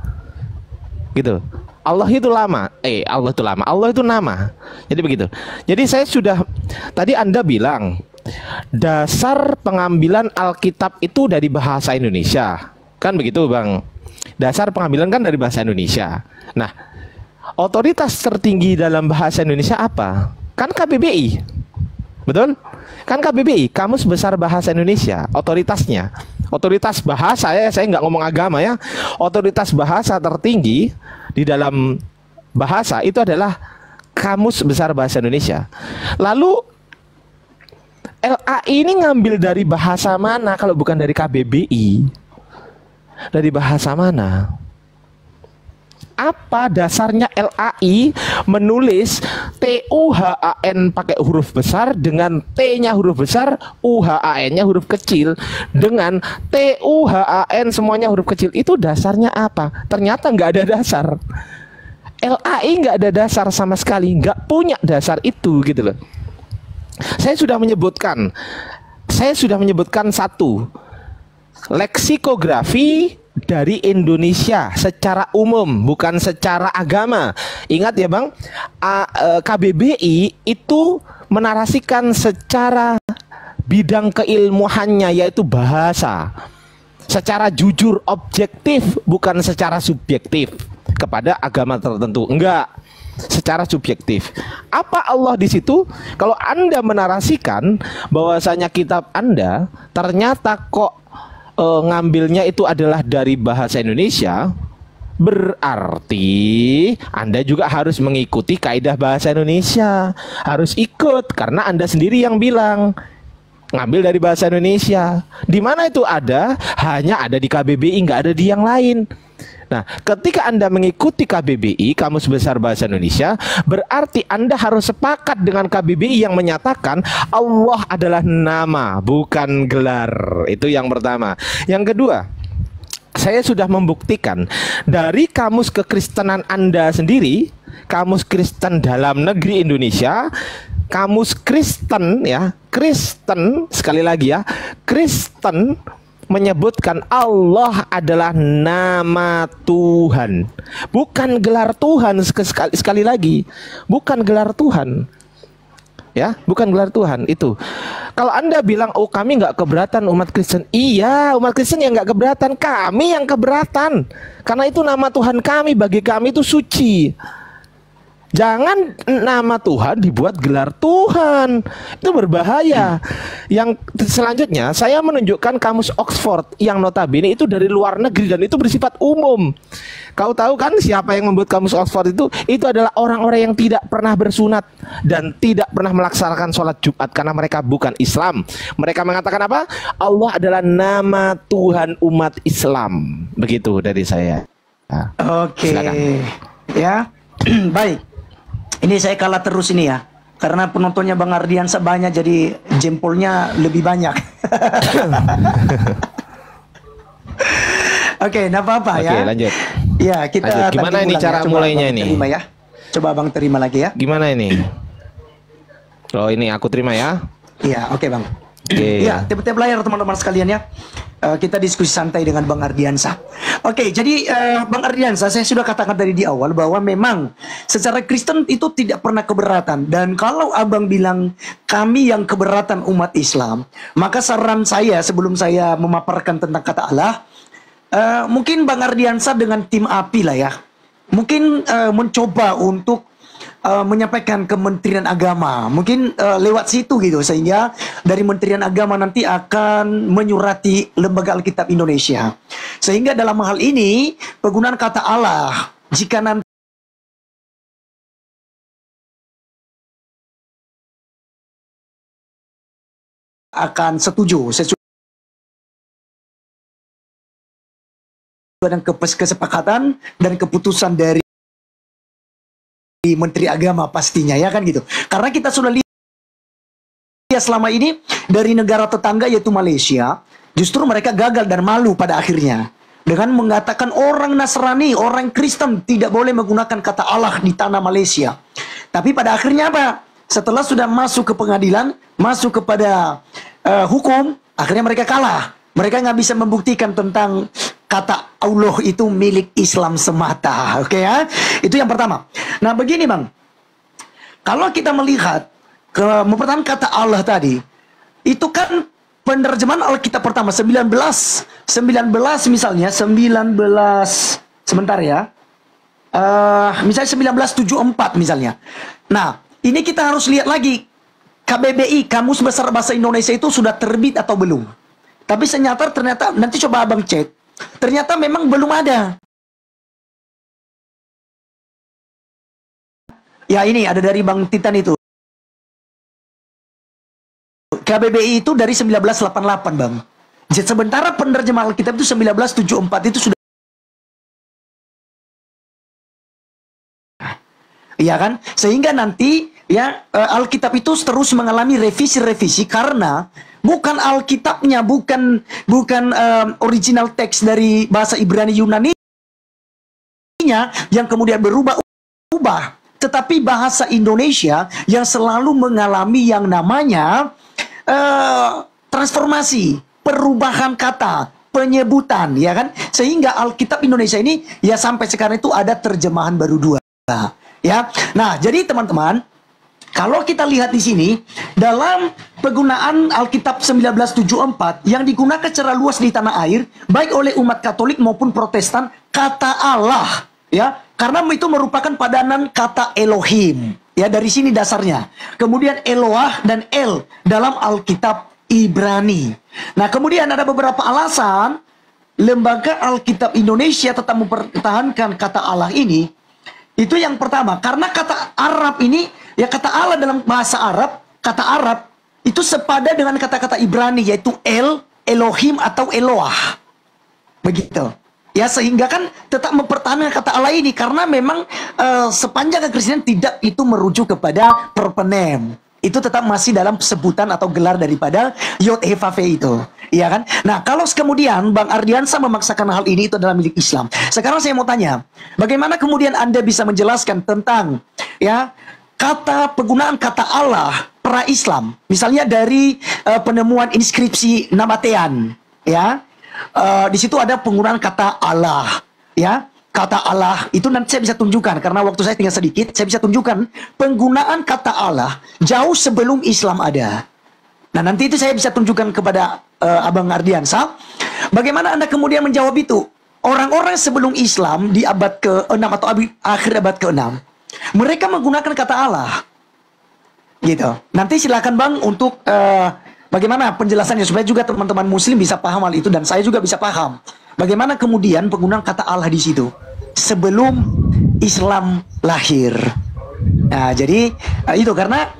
Gitu. Allah itu lama. Eh, Allah itu lama. Allah itu nama. Jadi begitu. Jadi saya sudah tadi Anda bilang dasar pengambilan Alkitab itu dari bahasa Indonesia. Kan begitu, Bang? Dasar pengambilan kan dari bahasa Indonesia. Nah, otoritas tertinggi dalam bahasa Indonesia apa? Kan KBBI. Betul? Kan KBBI, Kamus Besar Bahasa Indonesia, otoritasnya. Otoritas bahasa ya, saya nggak ngomong agama ya. Otoritas bahasa tertinggi di dalam bahasa itu adalah Kamus Besar Bahasa Indonesia. Lalu LAI ini ngambil dari bahasa mana kalau bukan dari KBBI? Dari bahasa mana? Apa dasarnya LAI menulis T U H A N pakai huruf besar dengan T-nya huruf besar, U H A N-nya huruf kecil dengan T U H A N semuanya huruf kecil. Itu dasarnya apa? Ternyata nggak ada dasar. LAI nggak ada dasar sama sekali, nggak punya dasar itu gitu loh. Saya sudah menyebutkan, saya sudah menyebutkan satu leksikografi dari Indonesia secara umum, bukan secara agama. Ingat ya, Bang, A- eh, KBBI itu menarasikan secara bidang keilmuannya yaitu bahasa. Secara jujur objektif bukan secara subjektif kepada agama tertentu. Enggak secara subjektif. Apa Allah di situ? Kalau Anda menarasikan bahwasanya kitab Anda ternyata kok eh, ngambilnya itu adalah dari bahasa Indonesia, berarti Anda juga harus mengikuti kaidah bahasa Indonesia. Harus ikut karena Anda sendiri yang bilang ngambil dari bahasa Indonesia. Di mana itu ada? Hanya ada di KBBI, nggak ada di yang lain. Nah, ketika Anda mengikuti KBBI, Kamus Besar Bahasa Indonesia, berarti Anda harus sepakat dengan KBBI yang menyatakan Allah adalah nama, bukan gelar. Itu yang pertama. Yang kedua, saya sudah membuktikan dari kamus kekristenan Anda sendiri, kamus Kristen dalam negeri Indonesia, kamus Kristen ya, Kristen sekali lagi ya, Kristen menyebutkan Allah adalah nama Tuhan, bukan gelar Tuhan sekali, sekali lagi, bukan gelar Tuhan. Ya, bukan gelar Tuhan itu. Kalau anda bilang, oh kami nggak keberatan umat Kristen, iya umat Kristen yang nggak keberatan, kami yang keberatan, karena itu nama Tuhan kami, bagi kami itu suci. Jangan nama Tuhan dibuat gelar Tuhan. Itu berbahaya. Yang selanjutnya saya menunjukkan kamus Oxford yang notabene itu dari luar negeri dan itu bersifat umum. Kau tahu kan siapa yang membuat kamus Oxford itu? Itu adalah orang-orang yang tidak pernah bersunat dan tidak pernah melaksanakan sholat Jumat karena mereka bukan Islam. Mereka mengatakan apa? Allah adalah nama Tuhan umat Islam. Begitu dari saya. Nah, Oke. Okay. Ya. [CLEARS THROAT] Baik. Ini saya kalah terus ini ya. Karena penontonnya Bang Ardian sebanyak jadi jempolnya lebih banyak. [LAUGHS] Oke, okay, apa-apa ya. Oke, lanjut. Ya, kita lanjut. Gimana ini cara ya. mulainya ini? Terima ya. Coba Bang terima lagi ya. Gimana ini? Oh, ini aku terima ya. Iya, oke okay, Bang. Okay. Ya, tiap-tiap layar teman-teman sekalian ya. Uh, kita diskusi santai dengan Bang Ardiansa. Oke, okay, jadi uh, Bang Ardiansa, saya sudah katakan tadi di awal bahwa memang secara Kristen itu tidak pernah keberatan. Dan kalau Abang bilang kami yang keberatan umat Islam, maka saran saya sebelum saya memaparkan tentang kata Allah, uh, mungkin Bang Ardiansa dengan tim api lah ya, mungkin uh, mencoba untuk uh, menyampaikan Kementerian Agama. Mungkin uh, lewat situ gitu sehingga dari Kementerian Agama nanti akan menyurati Lembaga Alkitab Indonesia. Sehingga dalam hal ini penggunaan kata Allah jika nanti akan setuju sesuai dengan kesepakatan dan keputusan dari Menteri Agama pastinya ya kan gitu. Karena kita sudah lihat selama ini dari negara tetangga yaitu Malaysia, justru mereka gagal dan malu pada akhirnya dengan mengatakan orang Nasrani, orang Kristen tidak boleh menggunakan kata Allah di tanah Malaysia. Tapi pada akhirnya apa? Setelah sudah masuk ke pengadilan, masuk kepada uh, hukum, akhirnya mereka kalah. Mereka nggak bisa membuktikan tentang kata Allah itu milik Islam semata. Oke okay, ya. Itu yang pertama. Nah, begini, Bang. Kalau kita melihat ke mempertahankan kata Allah tadi, itu kan penerjemahan Alkitab pertama 19 19 misalnya 19 sebentar ya. Uh, misalnya 1974 misalnya. Nah, ini kita harus lihat lagi KBBI Kamus Besar Bahasa Indonesia itu sudah terbit atau belum. Tapi ternyata ternyata nanti coba Abang cek Ternyata memang belum ada. Ya ini ada dari Bang Titan itu. KBBI itu dari 1988 Bang. Sementara penerjemah Alkitab itu 1974 itu sudah Iya kan? Sehingga nanti ya eh, Alkitab itu terus mengalami revisi-revisi karena bukan Alkitabnya, bukan bukan um, original teks dari bahasa Ibrani Yunani yang kemudian berubah-ubah, tetapi bahasa Indonesia yang selalu mengalami yang namanya uh, transformasi, perubahan kata, penyebutan, ya kan? Sehingga Alkitab Indonesia ini ya sampai sekarang itu ada terjemahan baru dua. Ya. Nah, jadi teman-teman, kalau kita lihat di sini, dalam penggunaan Alkitab 1974 yang digunakan secara luas di tanah air, baik oleh umat Katolik maupun Protestan, kata Allah, ya, karena itu merupakan padanan kata Elohim, ya dari sini dasarnya. Kemudian Eloah dan El dalam Alkitab Ibrani. Nah, kemudian ada beberapa alasan Lembaga Alkitab Indonesia tetap mempertahankan kata Allah ini. Itu yang pertama, karena kata Arab ini Ya kata Allah dalam bahasa Arab, kata Arab itu sepada dengan kata-kata Ibrani yaitu El, Elohim atau Eloah. Begitu. Ya sehingga kan tetap mempertahankan kata Allah ini karena memang eh, sepanjang kekristenan tidak itu merujuk kepada perpenem. Itu tetap masih dalam sebutan atau gelar daripada Yod Hevafe itu. Iya kan? Nah, kalau kemudian Bang Ardiansa memaksakan hal ini itu adalah milik Islam. Sekarang saya mau tanya, bagaimana kemudian Anda bisa menjelaskan tentang ya kata penggunaan kata Allah pra Islam. Misalnya dari eh, penemuan inskripsi Nabatean, ya. Eh, di situ ada penggunaan kata Allah, ya. Kata Allah itu nanti saya bisa tunjukkan karena waktu saya tinggal sedikit, saya bisa tunjukkan penggunaan kata Allah jauh sebelum Islam ada. Nah, nanti itu saya bisa tunjukkan kepada eh, Abang Ardiansa. Bagaimana Anda kemudian menjawab itu? Orang-orang sebelum Islam di abad ke-6 atau akhir abad ke-6, mereka menggunakan kata Allah. Gitu. Nanti silakan Bang untuk eh, bagaimana penjelasannya supaya juga teman-teman muslim bisa paham hal itu dan saya juga bisa paham. Bagaimana kemudian penggunaan kata Allah di situ sebelum Islam lahir. Nah, jadi eh, itu karena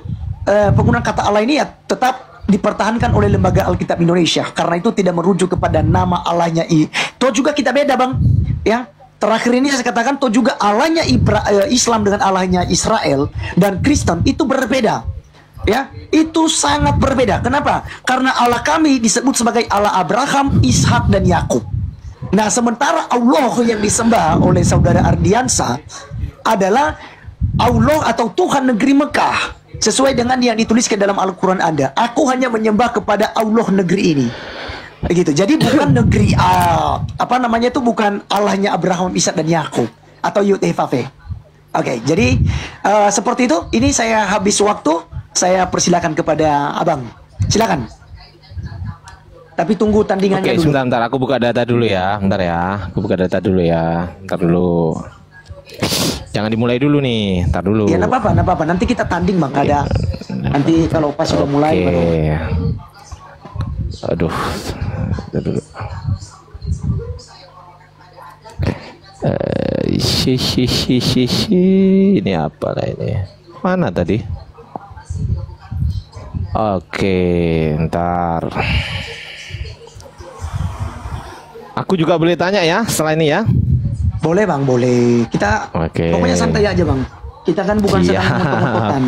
eh, penggunaan kata Allah ini ya tetap dipertahankan oleh lembaga Alkitab Indonesia karena itu tidak merujuk kepada nama Allahnya i. Toh juga kita beda, Bang. Ya. Terakhir ini saya katakan toh juga Allahnya Ibra, eh, Islam dengan Allahnya Israel dan Kristen itu berbeda. Ya, itu sangat berbeda. Kenapa? Karena Allah kami disebut sebagai Allah Abraham, Ishak dan Yakub. Nah, sementara Allah yang disembah oleh saudara Ardiansa adalah Allah atau Tuhan negeri Mekah. Sesuai dengan yang dituliskan dalam Al-Quran Anda. Aku hanya menyembah kepada Allah negeri ini. Begitu. Jadi bukan negeri ah, apa namanya itu bukan Allahnya Abraham, Ishak dan Yakub atau Yudhefafe. Oke, jadi eh, seperti itu. Ini saya habis waktu. Saya persilakan kepada Abang. Silakan. Tapi tunggu tandingannya Oke, dulu. sebentar, bentar. Aku buka data dulu ya. Bentar ya. Aku buka data dulu ya. Bentar dulu. Jangan dimulai dulu nih. Ntar dulu. Ya, apa-apa, apa-apa. Nanti kita tanding, Bang. Ada nanti kalau pas sudah mulai Oke. baru. Aduh. Dulu. Eh. Ini apa lah ini? Mana tadi? Oke, ntar. Aku juga boleh tanya ya setelah ini ya. Boleh, Bang, boleh. Kita Oke. pokoknya santai aja, Bang. Kita kan bukan Siap. sedang [LAUGHS] ngotot-ngototan.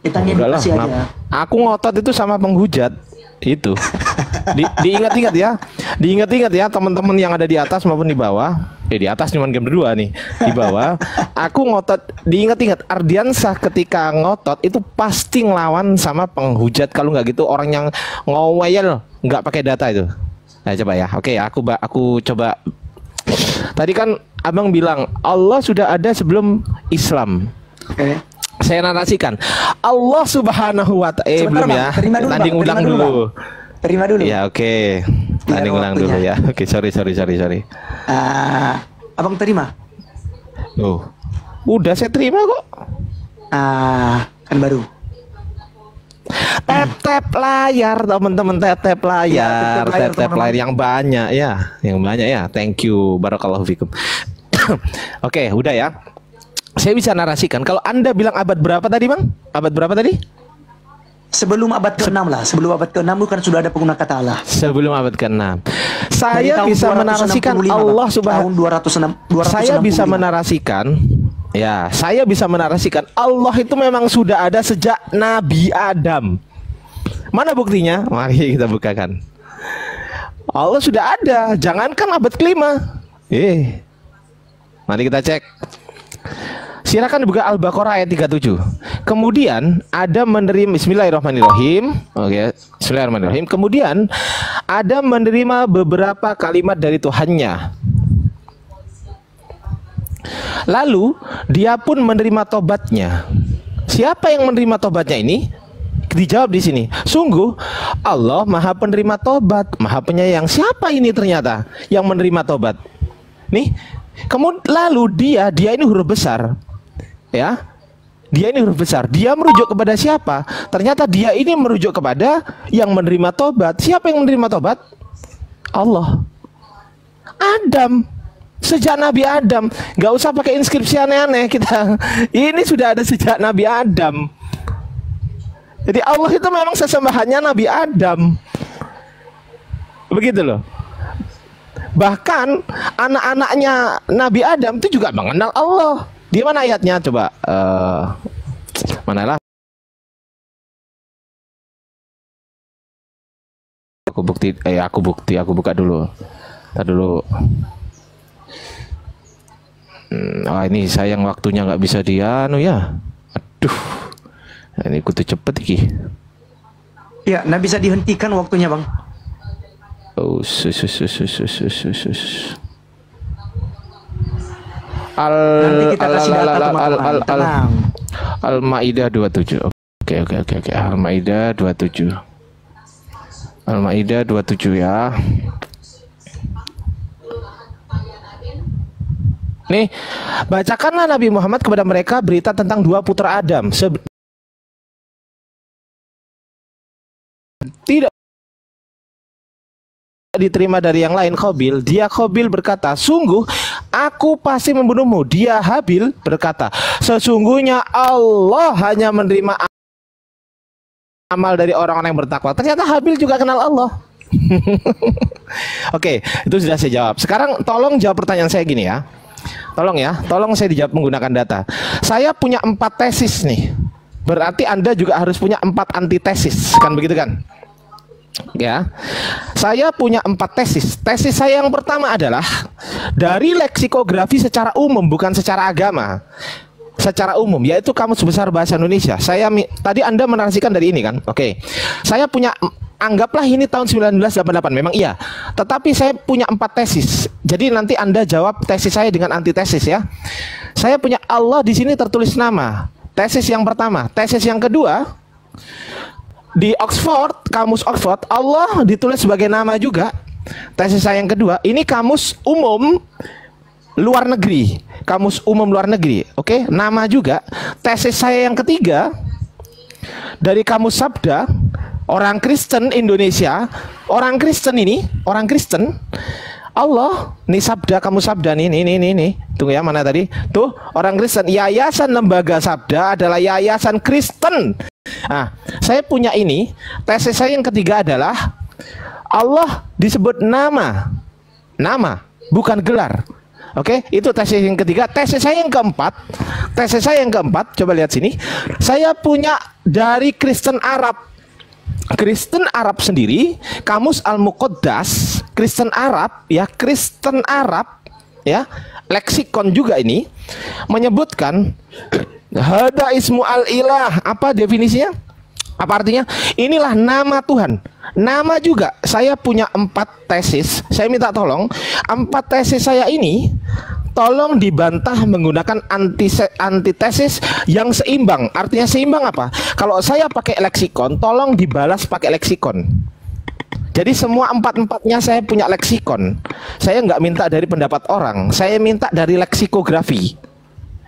Kita ngedukasi aja. Aku ngotot itu sama penghujat itu. Di, diingat-ingat ya, diingat-ingat ya teman-teman yang ada di atas maupun di bawah. Eh di atas cuma game berdua nih, di bawah. Aku ngotot, diingat-ingat Ardiansah ketika ngotot itu pasti ngelawan sama penghujat. Kalau nggak gitu orang yang ngowel nggak pakai data itu. Nah coba ya, oke aku aku coba. Tadi kan abang bilang Allah sudah ada sebelum Islam Oke. Saya narasikan. Allah Subhanahu wa taala eh Sebentar, belum Bang. ya? Terima dulu, tanding Bang. ulang Terima dulu, dulu, Terima dulu. ya oke. Tanding ulang dulu ya. Oke sorry sorry sorry sorry. Ah, abang terima. oh udah saya terima kok. Ah, kan baru. tap tap layar teman-teman tap tap layar. tap-tap layar, tap tap teman-teman. layar yang banyak ya. Yang banyak ya. Thank you. Barakallahu fikum. [COUGHS] Oke udah ya saya bisa narasikan kalau anda bilang abad berapa tadi bang? Abad berapa tadi? Sebelum abad ke-6 lah. Sebelum abad ke-6 bukan sudah ada pengguna kata Allah. sebelum abad ke-6 Dari saya bisa 265, menarasikan. Allah subhanahu tahun 206 saya bisa 265. menarasikan ya saya bisa menarasikan Allah itu memang sudah ada sejak Nabi Adam. Mana buktinya? Mari kita bukakan. Allah sudah ada. Jangankan abad kelima. Eh mari kita cek Silakan buka Al-Baqarah ayat 37. Kemudian ada menerima Bismillahirrahmanirrahim. Oke, Bismillahirrahmanirrahim. Kemudian ada menerima beberapa kalimat dari Tuhannya. Lalu dia pun menerima tobatnya. Siapa yang menerima tobatnya ini? Dijawab di sini. Sungguh Allah Maha penerima tobat, Maha penyayang. Siapa ini ternyata yang menerima tobat? Nih, kemudian lalu dia dia ini huruf besar. Ya. Dia ini huruf besar. Dia merujuk kepada siapa? Ternyata dia ini merujuk kepada yang menerima tobat. Siapa yang menerima tobat? Allah. Adam sejak Nabi Adam nggak usah pakai inskripsi aneh-aneh kita ini sudah ada sejak Nabi Adam jadi Allah itu memang sesembahannya Nabi Adam begitu loh Bahkan anak-anaknya Nabi Adam itu juga mengenal Allah. Di mana ayatnya? Coba uh, manalah? Aku bukti, eh aku bukti, aku buka dulu. Tadi dulu. Hmm, ah ini sayang waktunya nggak bisa dia, anu ya. Aduh, nah, ini kutu cepet iki. Ya, nggak bisa dihentikan waktunya bang. Oh, sus, sus, sus, sus. Al Nanti kita al kasih data al al al al. Al Maidah 27. Oke oke oke oke. Al Maidah 27. Al Maidah 27 ya. Nih, bacakanlah Nabi Muhammad kepada mereka berita tentang dua putra Adam. Se- tidak diterima dari yang lain Khobil dia Khobil berkata sungguh aku pasti membunuhmu dia Habil berkata sesungguhnya Allah hanya menerima amal dari orang-orang yang bertakwa ternyata Habil juga kenal Allah [LAUGHS] Oke, itu sudah saya jawab. Sekarang tolong jawab pertanyaan saya gini ya. Tolong ya, tolong saya dijawab menggunakan data. Saya punya empat tesis nih. Berarti Anda juga harus punya empat antitesis, kan begitu kan? Ya, saya punya empat tesis. Tesis saya yang pertama adalah dari leksikografi secara umum, bukan secara agama. Secara umum, yaitu kamus besar bahasa Indonesia. Saya tadi Anda menarasikan dari ini kan? Oke, saya punya anggaplah ini tahun 1988, memang iya. Tetapi saya punya empat tesis. Jadi nanti Anda jawab tesis saya dengan antitesis ya. Saya punya Allah di sini tertulis nama. Tesis yang pertama, tesis yang kedua, di Oxford, kamus Oxford, Allah ditulis sebagai nama juga. Tesis saya yang kedua, ini kamus umum luar negeri, kamus umum luar negeri. Oke, nama juga. Tesis saya yang ketiga dari kamus Sabda, orang Kristen Indonesia, orang Kristen ini, orang Kristen Allah, nih sabda kamu sabda nih, nih, nih, nih. Tunggu ya mana tadi? Tuh orang Kristen, Yayasan Lembaga Sabda adalah yayasan Kristen. Nah, saya punya ini. Tesis saya yang ketiga adalah Allah disebut nama, nama, bukan gelar. Oke, itu tesis yang ketiga. Tesis saya yang keempat, tesis saya yang keempat, coba lihat sini. Saya punya dari Kristen Arab. Kristen Arab sendiri, kamus Al-Muqaddas, Kristen Arab, ya Kristen Arab, ya leksikon juga ini menyebutkan hada ismu al-ilah. Apa definisinya? Apa artinya? Inilah nama Tuhan. Nama juga. Saya punya empat tesis. Saya minta tolong. Empat tesis saya ini tolong dibantah menggunakan anti antitesis yang seimbang. Artinya seimbang apa? Kalau saya pakai leksikon, tolong dibalas pakai leksikon. Jadi semua empat-empatnya saya punya leksikon. Saya nggak minta dari pendapat orang, saya minta dari leksikografi.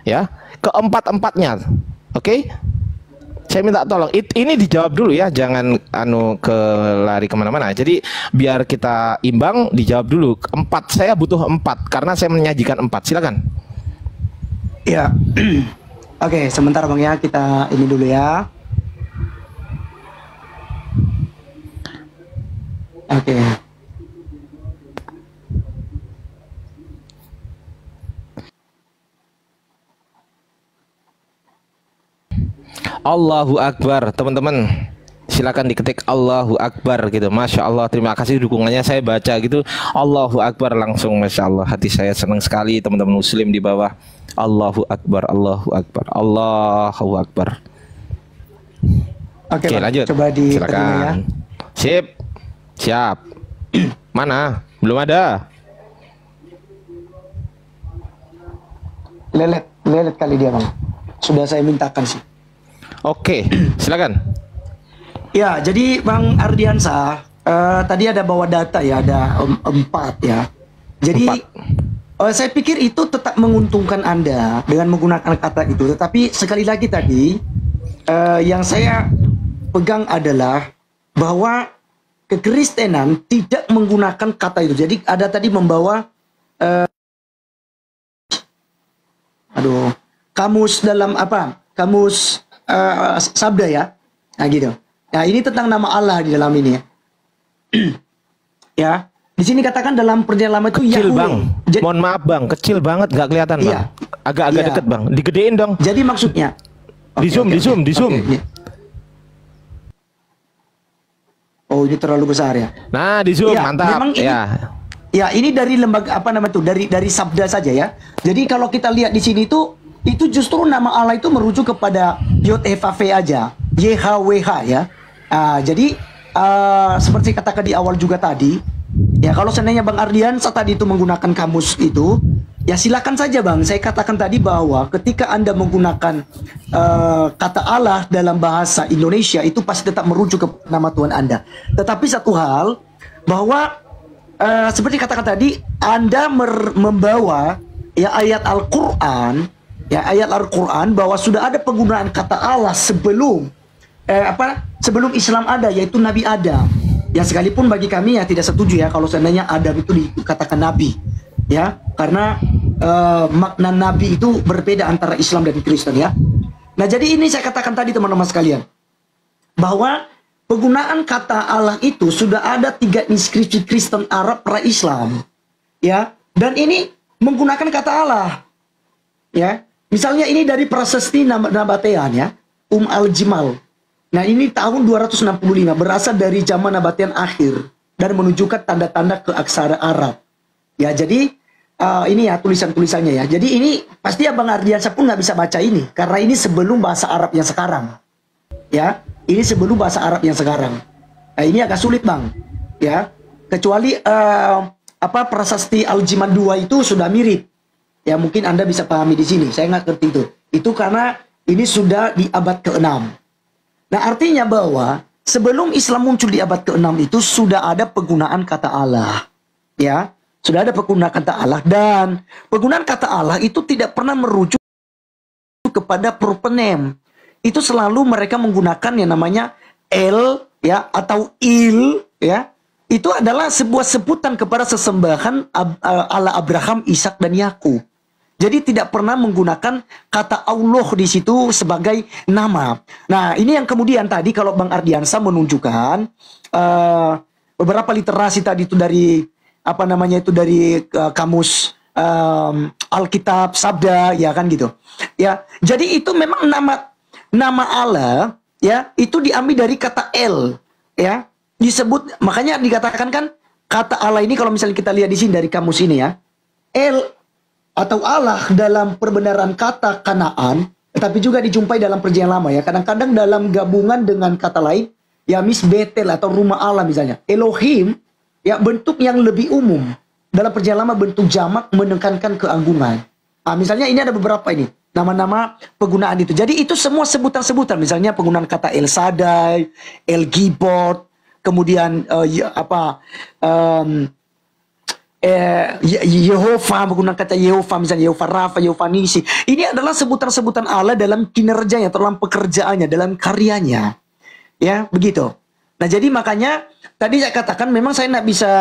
Ya, keempat-empatnya. Oke? Saya minta tolong. It- ini dijawab dulu ya, jangan anu ke lari ke mana-mana. Jadi biar kita imbang, dijawab dulu. Empat, saya butuh empat karena saya menyajikan empat. Silakan. Ya. [CLEARS THROAT] Oke, sebentar Bang ya, kita ini dulu ya. Oke. Allahu Akbar, teman-teman. Silakan diketik Allahu Akbar gitu. Masya Allah, terima kasih dukungannya. Saya baca gitu, Allahu Akbar langsung, masya Allah. Hati saya senang sekali, teman-teman Muslim di bawah. Allahu Akbar, Allahu Akbar, Allahu Akbar. Oke, Oke, lanjut. Coba di ya. Silakan. Sip, siap. [CLEARS THROAT] Mana? Belum ada. Lelet, lelet kali dia Bang. Sudah saya mintakan sih. Oke, silakan. Ya, jadi Bang Ardiansa, eh, tadi ada bawa data ya, ada em- empat ya. Jadi eh, saya pikir itu tetap menguntungkan Anda dengan menggunakan kata itu. Tetapi sekali lagi tadi, eh, yang saya pegang adalah bahwa kekristenan tidak menggunakan kata itu. Jadi ada tadi membawa, eh, aduh, kamus dalam apa? Kamus eh, sabda ya, nah gitu. Nah ini tentang nama Allah di dalam ini ya. [CLEARS THROAT] ya. Di sini katakan dalam perjanjian lama itu Kecil Yahweh. bang. Mohon maaf bang, kecil banget nggak kelihatan bang. Iya. Agak-agak Iya. deket bang. Digedein dong. Jadi maksudnya Di zoom, di zoom, di zoom. Oke, ini. Oh, ini terlalu besar ya. Nah di zoom Iya, mantap. memang ini- Ya. Ya, ini dari lembaga apa nama itu? Dari dari sabda saja ya. Jadi kalau kita lihat di sini itu itu justru nama Allah itu merujuk kepada Evav aja, YHWH ya. Ah, jadi ah, seperti katakan di awal juga tadi, ya kalau seandainya Bang Ardian saat tadi itu menggunakan kamus itu, ya silakan saja Bang. Saya katakan tadi bahwa ketika Anda menggunakan eh, kata Allah dalam bahasa Indonesia itu pasti tetap merujuk ke nama Tuhan Anda. Tetapi satu hal bahwa Eh, seperti katakan tadi, Anda membawa ya ayat Al-Qur'an, ya ayat Al-Qur'an bahwa sudah ada penggunaan kata Allah sebelum eh, apa? Sebelum Islam ada yaitu Nabi Adam. Ya sekalipun bagi kami ya tidak setuju ya kalau seandainya Adam itu dikatakan nabi. Ya, karena eh, makna nabi itu berbeda antara Islam dan Kristen ya. Nah, jadi ini saya katakan tadi teman-teman sekalian bahwa penggunaan kata Allah itu sudah ada tiga inskripsi Kristen Arab pra Islam ya dan ini menggunakan kata Allah ya misalnya ini dari prasasti Nab- Nabatean ya. Um al Jimal nah ini tahun 265 berasal dari zaman Nabatean akhir dan menunjukkan tanda-tanda keaksara Arab. Ya jadi eh, ini ya tulisan-tulisannya ya. Jadi ini pasti Abang Ardiansa pun nggak bisa baca ini karena ini sebelum bahasa Arab yang sekarang. Ya ini sebelum bahasa Arab yang sekarang. Nah, ini agak sulit bang. Ya kecuali eh, apa prasasti al jiman 2 itu sudah mirip ya mungkin anda bisa pahami di sini. Saya nggak ngerti itu. Itu karena ini sudah di abad ke-6 nah artinya bahwa sebelum Islam muncul di abad ke-6 itu sudah ada penggunaan kata Allah. Ya sudah ada penggunaan kata Allah. Dan penggunaan kata Allah itu tidak pernah merujuk kepada proper itu selalu mereka menggunakan yang namanya el ya atau il ya. Itu adalah sebuah sebutan kepada sesembahan eh, Allah Abraham, Ishak dan Yakub. Jadi tidak pernah menggunakan kata Allah di situ sebagai nama. Nah ini yang kemudian tadi kalau Bang Ardiansa menunjukkan eh, beberapa literasi tadi itu dari apa namanya itu dari eh, kamus em, Alkitab, Sabda, ya kan gitu. Ya, jadi itu memang nama nama Allah ya itu diambil dari kata El ya disebut makanya dikatakan kan kata Allah ini kalau misalnya kita lihat di sini dari kamus ini ya El atau Allah dalam perbenaran kata Kanaan tapi juga dijumpai dalam perjanjian lama ya. Kadang-kadang dalam gabungan dengan kata lain ya mis Betel atau rumah Allah misalnya. Elohim ya bentuk yang lebih umum. Dalam perjanjian lama bentuk jamak menekankan keagungan. Ah, misalnya ini ada beberapa ini nama-nama penggunaan itu. Jadi itu semua sebutan-sebutan. Misalnya penggunaan kata El Sadai El Gibot kemudian eh, ya, apa em, eh, Ye- Yehova menggunakan kata Yehova misalnya Yehova Rafa, Yehova Nisi. Ini adalah sebutan-sebutan Allah dalam kinerjanya, dalam pekerjaannya, dalam karyanya. Ya, begitu. Nah, jadi makanya tadi saya katakan memang saya tidak bisa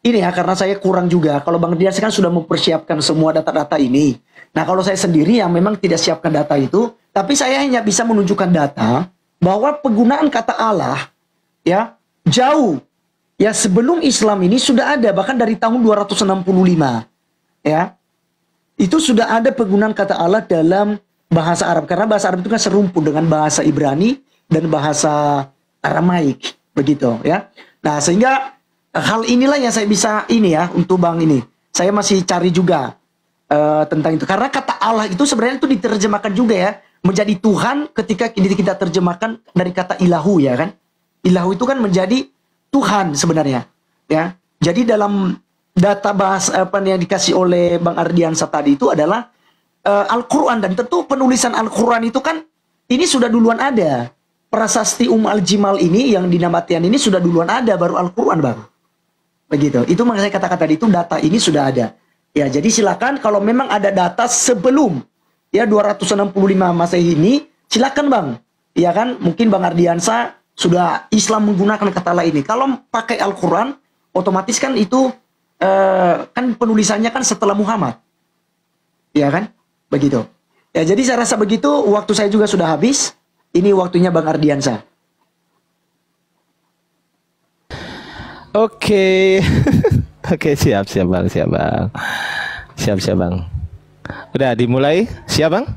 ini ya karena saya kurang juga. Kalau Bang Dias kan sudah mempersiapkan semua data-data ini. Nah, kalau saya sendiri yang memang tidak siapkan data itu, tapi saya hanya bisa menunjukkan data bahwa penggunaan kata Allah ya jauh ya sebelum Islam ini sudah ada bahkan dari tahun 265 ya. Itu sudah ada penggunaan kata Allah dalam bahasa Arab. Karena bahasa Arab itu kan serumpun dengan bahasa Ibrani dan bahasa Aramaik begitu ya. Nah sehingga hal inilah yang saya bisa ini ya untuk bang ini. Saya masih cari juga eh, tentang itu. Karena kata Allah itu sebenarnya itu diterjemahkan juga ya. Menjadi Tuhan ketika kita terjemahkan dari kata ilahu ya kan? Ilahu itu kan menjadi Tuhan sebenarnya ya. Jadi dalam data bahas apa yang dikasih oleh Bang Ardiansa tadi itu adalah eh, Al-Quran. Dan tentu penulisan Al-Quran itu kan ini sudah duluan ada. Prasasti Um Al-Jimal ini yang dinamatian ini sudah duluan ada baru Al-Quran baru. Begitu. Itu makanya saya katakan tadi itu data ini sudah ada. Ya jadi silakan kalau memang ada data sebelum ya 265 Masehi ini silakan Bang. Ya kan? Mungkin Bang Ardiansa sudah Islam menggunakan kata Allah ini kalau pakai Al-Quran otomatis kan itu eh, kan penulisannya kan setelah Muhammad ya kan begitu ya jadi saya rasa begitu waktu saya juga sudah habis ini waktunya Bang Ardiansa Oke. [LAUGHS] Oke, siap, siap bang, siap bang, siap, siap bang. Udah dimulai, siap bang?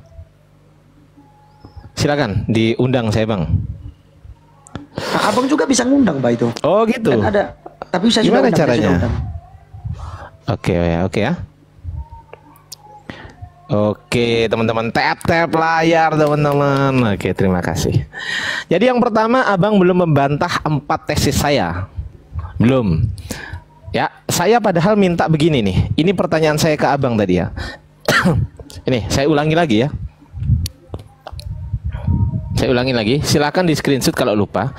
Silakan, diundang saya bang. Abang juga bisa ngundang Pak itu. Oh gitu. Kan ada. Tapi saya Gimana sudah undang, caranya? Oke ya, oke ya. Oke, teman-teman tap tap layar teman-teman. Oke, terima kasih. Jadi yang pertama, abang belum membantah empat tesis saya, belum. Ya, saya padahal minta begini nih. Ini pertanyaan saya ke abang tadi ya. [COUGHS] Ini saya ulangi lagi ya. Saya ulangi lagi, silakan di screenshot kalau lupa.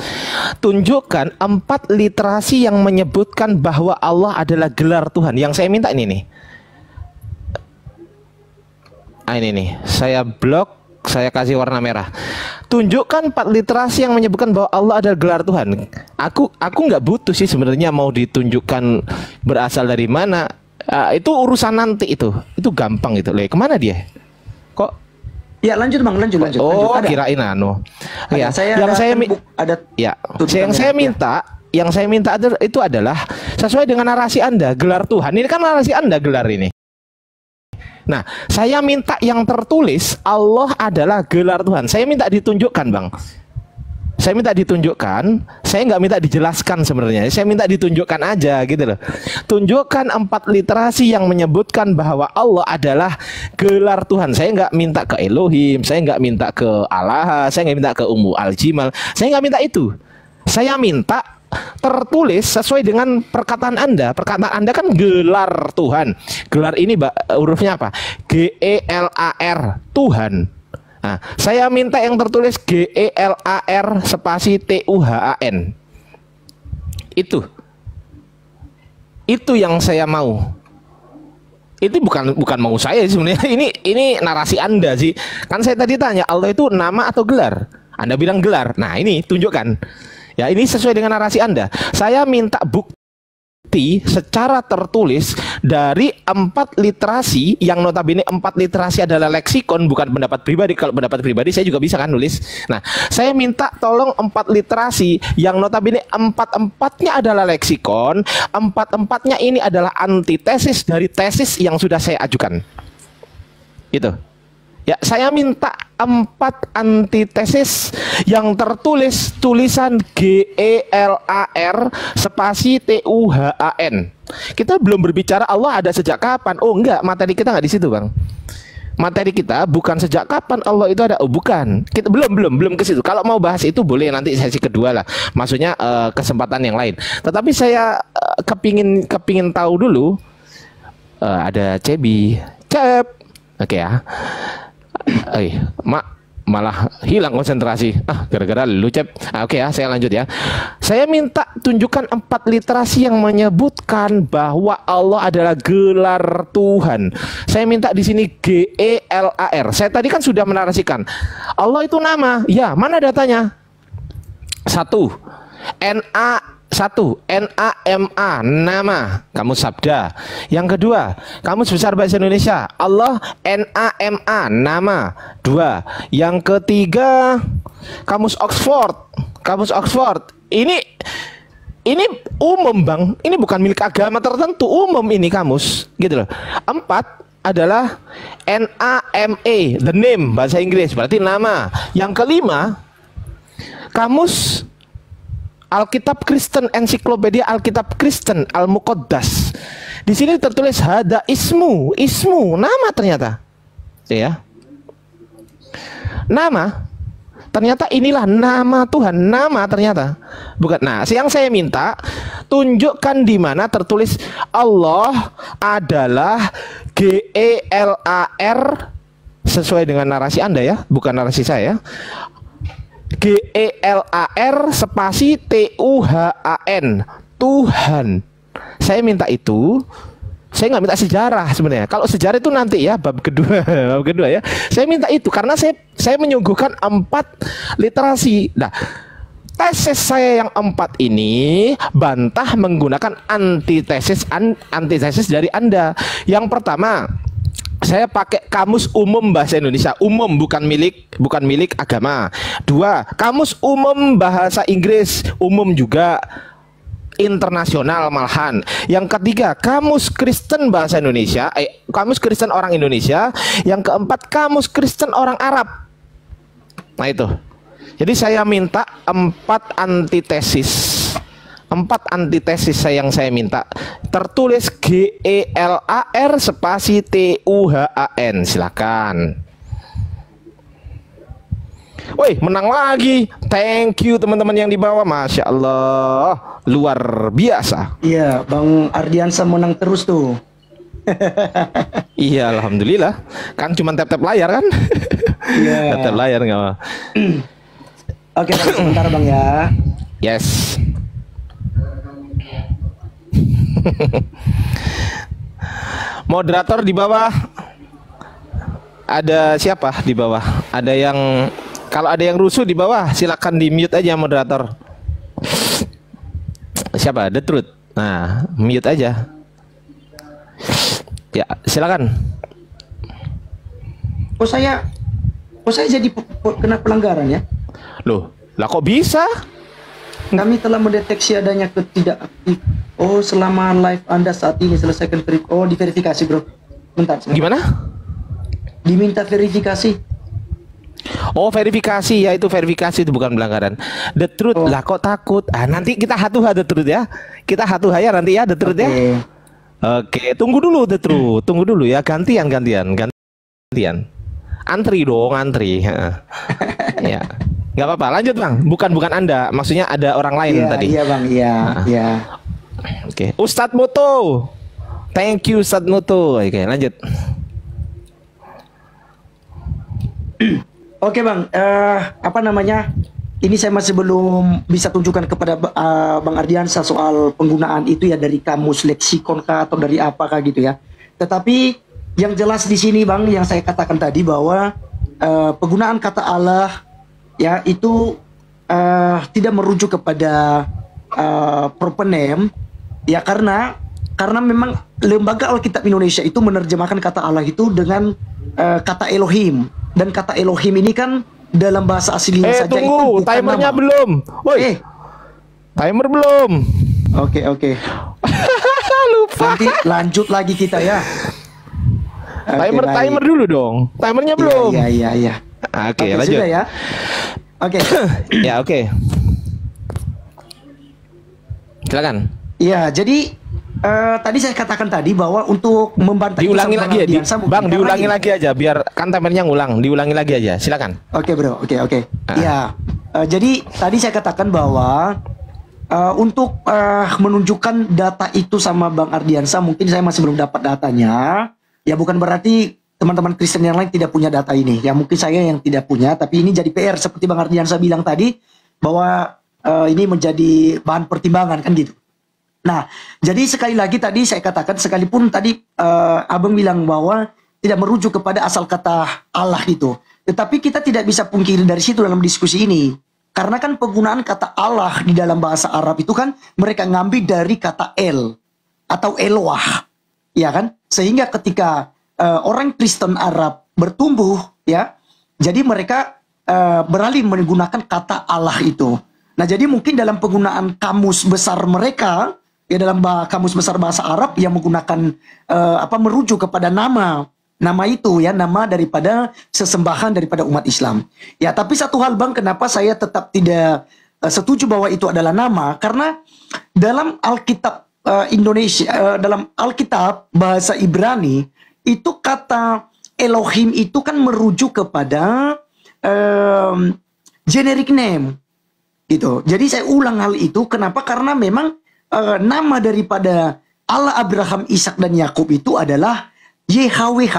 Tunjukkan empat literasi yang menyebutkan bahwa Allah adalah gelar Tuhan. Yang saya minta ini nih. Ah ini nih, saya blok, saya kasih warna merah. Tunjukkan empat literasi yang menyebutkan bahwa Allah adalah gelar Tuhan. Aku aku nggak butuh sih sebenarnya mau ditunjukkan berasal dari mana. Ah, itu urusan nanti itu, itu gampang itu. Le, ke mana dia? Kok Ya lanjut bang, lanjut lanjut. lanjut. Oh, Ada. kirain anu. Ada. Ya, Saya yang ada saya tembuk, ada ya, yang saya Ya. minta, yang saya minta itu adalah sesuai dengan narasi Anda, gelar Tuhan. Ini kan narasi Anda gelar ini. Nah, saya minta yang tertulis Allah adalah gelar Tuhan. Saya minta ditunjukkan, Bang. Saya minta ditunjukkan, saya nggak minta dijelaskan sebenarnya. Saya minta ditunjukkan aja gitu loh. Tunjukkan empat literasi yang menyebutkan bahwa Allah adalah gelar Tuhan. Saya nggak minta ke Elohim, saya nggak minta ke Allah, saya nggak minta ke Ummu Al-Jimal. Saya nggak minta itu. Saya minta tertulis sesuai dengan perkataan Anda. Perkataan Anda kan gelar Tuhan. Gelar ini Mbak, hurufnya apa? G E L A R Tuhan. Nah, saya minta yang tertulis G E L A R spasi T U H A N. Itu. Itu yang saya mau. Itu bukan bukan mau saya sebenarnya. [LAUGHS] Ini ini narasi Anda sih. Kan saya tadi tanya Allah itu nama atau gelar? Anda bilang gelar. Nah, ini tunjukkan. Ya, ini sesuai dengan narasi Anda. Saya minta bukti secara tertulis dari empat literasi yang notabene empat literasi adalah leksikon bukan pendapat pribadi. Kalau pendapat pribadi saya juga bisa kan nulis. Nah saya minta tolong empat literasi yang notabene empat empatnya adalah leksikon empat empatnya ini adalah antitesis dari tesis yang sudah saya ajukan. Itu Ya, saya minta empat antitesis yang tertulis tulisan G E L A R spasi T U H A N. Kita belum berbicara Allah ada sejak kapan. Oh, enggak, materi kita nggak di situ, Bang. Materi kita bukan sejak kapan Allah itu ada. Oh, bukan. Kita belum belum belum ke situ. Kalau mau bahas itu boleh nanti sesi kedua lah. Maksudnya eh, kesempatan yang lain. Tetapi saya eh, kepingin kepingin tahu dulu eh, ada Cebi. Cep. Oke ya. Eh, mak malah hilang konsentrasi. Ah, gara-gara lu cep. Ah, Oke ya, saya lanjut ya. Saya minta tunjukkan empat literasi yang menyebutkan bahwa Allah adalah gelar Tuhan. Saya minta di sini G E L A R. Saya tadi kan sudah menarasikan Allah itu nama. Ya, mana datanya? Satu. N A satu N A M A nama kamu sabda. Yang kedua, kamus besar bahasa Indonesia Allah N A M A nama. Dua. Yang ketiga, kamus Oxford. Kamus Oxford. Ini ini umum bang, ini bukan milik agama tertentu, umum ini kamus, gitu loh. Empat adalah N A M A, the name bahasa Inggris, berarti nama. Yang kelima, kamus Alkitab Kristen, ensiklopedia Alkitab Kristen, Al Muqaddas. Di sini tertulis hada ismu, ismu, nama ternyata. Ya. Nama. Ternyata inilah nama Tuhan, nama ternyata. Bukan. Nah, yang saya minta tunjukkan di mana tertulis Allah adalah G E L A R sesuai dengan narasi Anda ya, bukan narasi saya. G E L A R spasi T U H A N Tuhan. Saya minta itu. Saya nggak minta sejarah sebenarnya. Kalau sejarah itu nanti ya bab kedua, [LAUGHS] bab kedua ya. Saya minta itu karena saya saya menyuguhkan empat literasi. Nah, tesis saya yang empat ini bantah menggunakan antitesis an, antitesis dari anda. Yang pertama, saya pakai kamus umum bahasa Indonesia umum bukan milik bukan milik agama dua kamus umum bahasa Inggris umum juga internasional malahan. Yang ketiga, kamus Kristen bahasa Indonesia, eh, kamus Kristen orang Indonesia. Yang keempat, kamus Kristen orang Arab. Nah itu. Jadi saya minta empat antitesis. Empat antitesis yang saya minta tertulis G E L A R spasi T U H A N. Silakan. Woi, menang lagi. Thank you teman-teman yang di bawah. Masya Allah, luar biasa. Iya, Bang Ardiansa menang terus tuh. [LAUGHS] iya, alhamdulillah. Kan cuma tap-tap layar kan? Iya. [LAUGHS] tap-tap layar nggak apa. [CLEARS THROAT] Oke, sebentar Bang ya. Yes. [LAUGHS] Moderator di bawah ada siapa di bawah? Ada yang kalau ada yang rusuh di bawah silakan di mute aja moderator. Siapa? The Truth. Nah, mute aja. Ya, silakan. Oh saya Oh saya jadi kena pelanggaran ya? Loh, lah kok bisa? Kami telah mendeteksi adanya ketidakaktif. Oh, selama live Anda saat ini selesaikan verifikasi. Oh, diverifikasi, Bro. Bentar. Sebentar. Gimana? Diminta verifikasi. Oh verifikasi ya itu verifikasi itu bukan pelanggaran. The truth oh. lah kok takut? Ah nanti kita hatu the truth ya. Kita hatu ya nanti ya the truth okay. ya. Oke tunggu dulu the truth. Tunggu dulu ya gantian gantian gantian. Antri dong antri. [LAUGHS] ya. Gak apa-apa, lanjut bang. Bukan bukan anda, maksudnya ada orang lain iya, tadi. Iya bang, iya, nah. iya. Oke, okay. Ustadz Moto, thank you Ustadz Moto. Oke, okay, lanjut. Oke okay, bang, uh, apa namanya? Ini saya masih belum bisa tunjukkan kepada uh, bang Ardiansa soal penggunaan itu ya dari kamus leksikon kah atau dari apakah gitu ya. Tetapi yang jelas di sini bang, yang saya katakan tadi bahwa uh, penggunaan kata Allah ya itu uh, tidak merujuk kepada uh, proponem ya karena karena memang lembaga Alkitab Indonesia itu menerjemahkan kata Allah itu dengan uh, kata Elohim dan kata Elohim ini kan dalam bahasa aslinya eh, saja tunggu, itu timernya nama. belum. Woi. Eh. Timer belum. Oke, okay, oke. Okay. [LAUGHS] Lupa. Nanti lanjut lagi kita ya. timer okay, timer dulu dong. Timernya iya, belum. Iya, iya, iya. Oke, okay, okay, lanjut. Sudah ya. Oke. Okay. [COUGHS] ya, oke. Okay. Silakan. Iya, jadi uh, tadi saya katakan tadi bahwa untuk membantah diulangi lagi ya, di, Bang, diulangi lagi. aja biar kan timernya ngulang, diulangi lagi aja. Silakan. Oke, okay, Bro. Oke, okay, oke. Okay. Iya. Uh, jadi tadi saya katakan bahwa uh, untuk uh, menunjukkan data itu sama Bang Ardiansa mungkin saya masih belum dapat datanya. Ya bukan berarti teman-teman Kristen yang lain tidak punya data ini. Ya mungkin saya yang tidak punya, tapi ini jadi PR seperti Bang Ardiansa bilang tadi bahwa uh, ini menjadi bahan pertimbangan kan gitu. Nah, jadi sekali lagi tadi saya katakan sekalipun tadi uh, Abang bilang bahwa tidak merujuk kepada asal kata Allah itu. Tetapi kita tidak bisa pungkiri dari situ dalam diskusi ini. Karena kan penggunaan kata Allah di dalam bahasa Arab itu kan mereka ngambil dari kata El atau Eloah. Ya kan? Sehingga ketika uh, orang Kristen Arab bertumbuh ya. Jadi mereka uh, beralih menggunakan kata Allah itu. Nah jadi mungkin dalam penggunaan kamus besar mereka ya dalam kamus besar bahasa Arab yang menggunakan uh, apa merujuk kepada nama nama itu ya nama daripada sesembahan daripada umat Islam. Ya tapi satu hal bang kenapa saya tetap tidak setuju bahwa itu adalah nama? Karena dalam Alkitab uh, Indonesia uh, dalam Alkitab bahasa Ibrani itu kata Elohim itu kan merujuk kepada um, generic name gitu. Jadi saya ulang hal itu kenapa? Karena memang uh, nama daripada Allah Abraham, Ishak dan Yakub itu adalah YHWH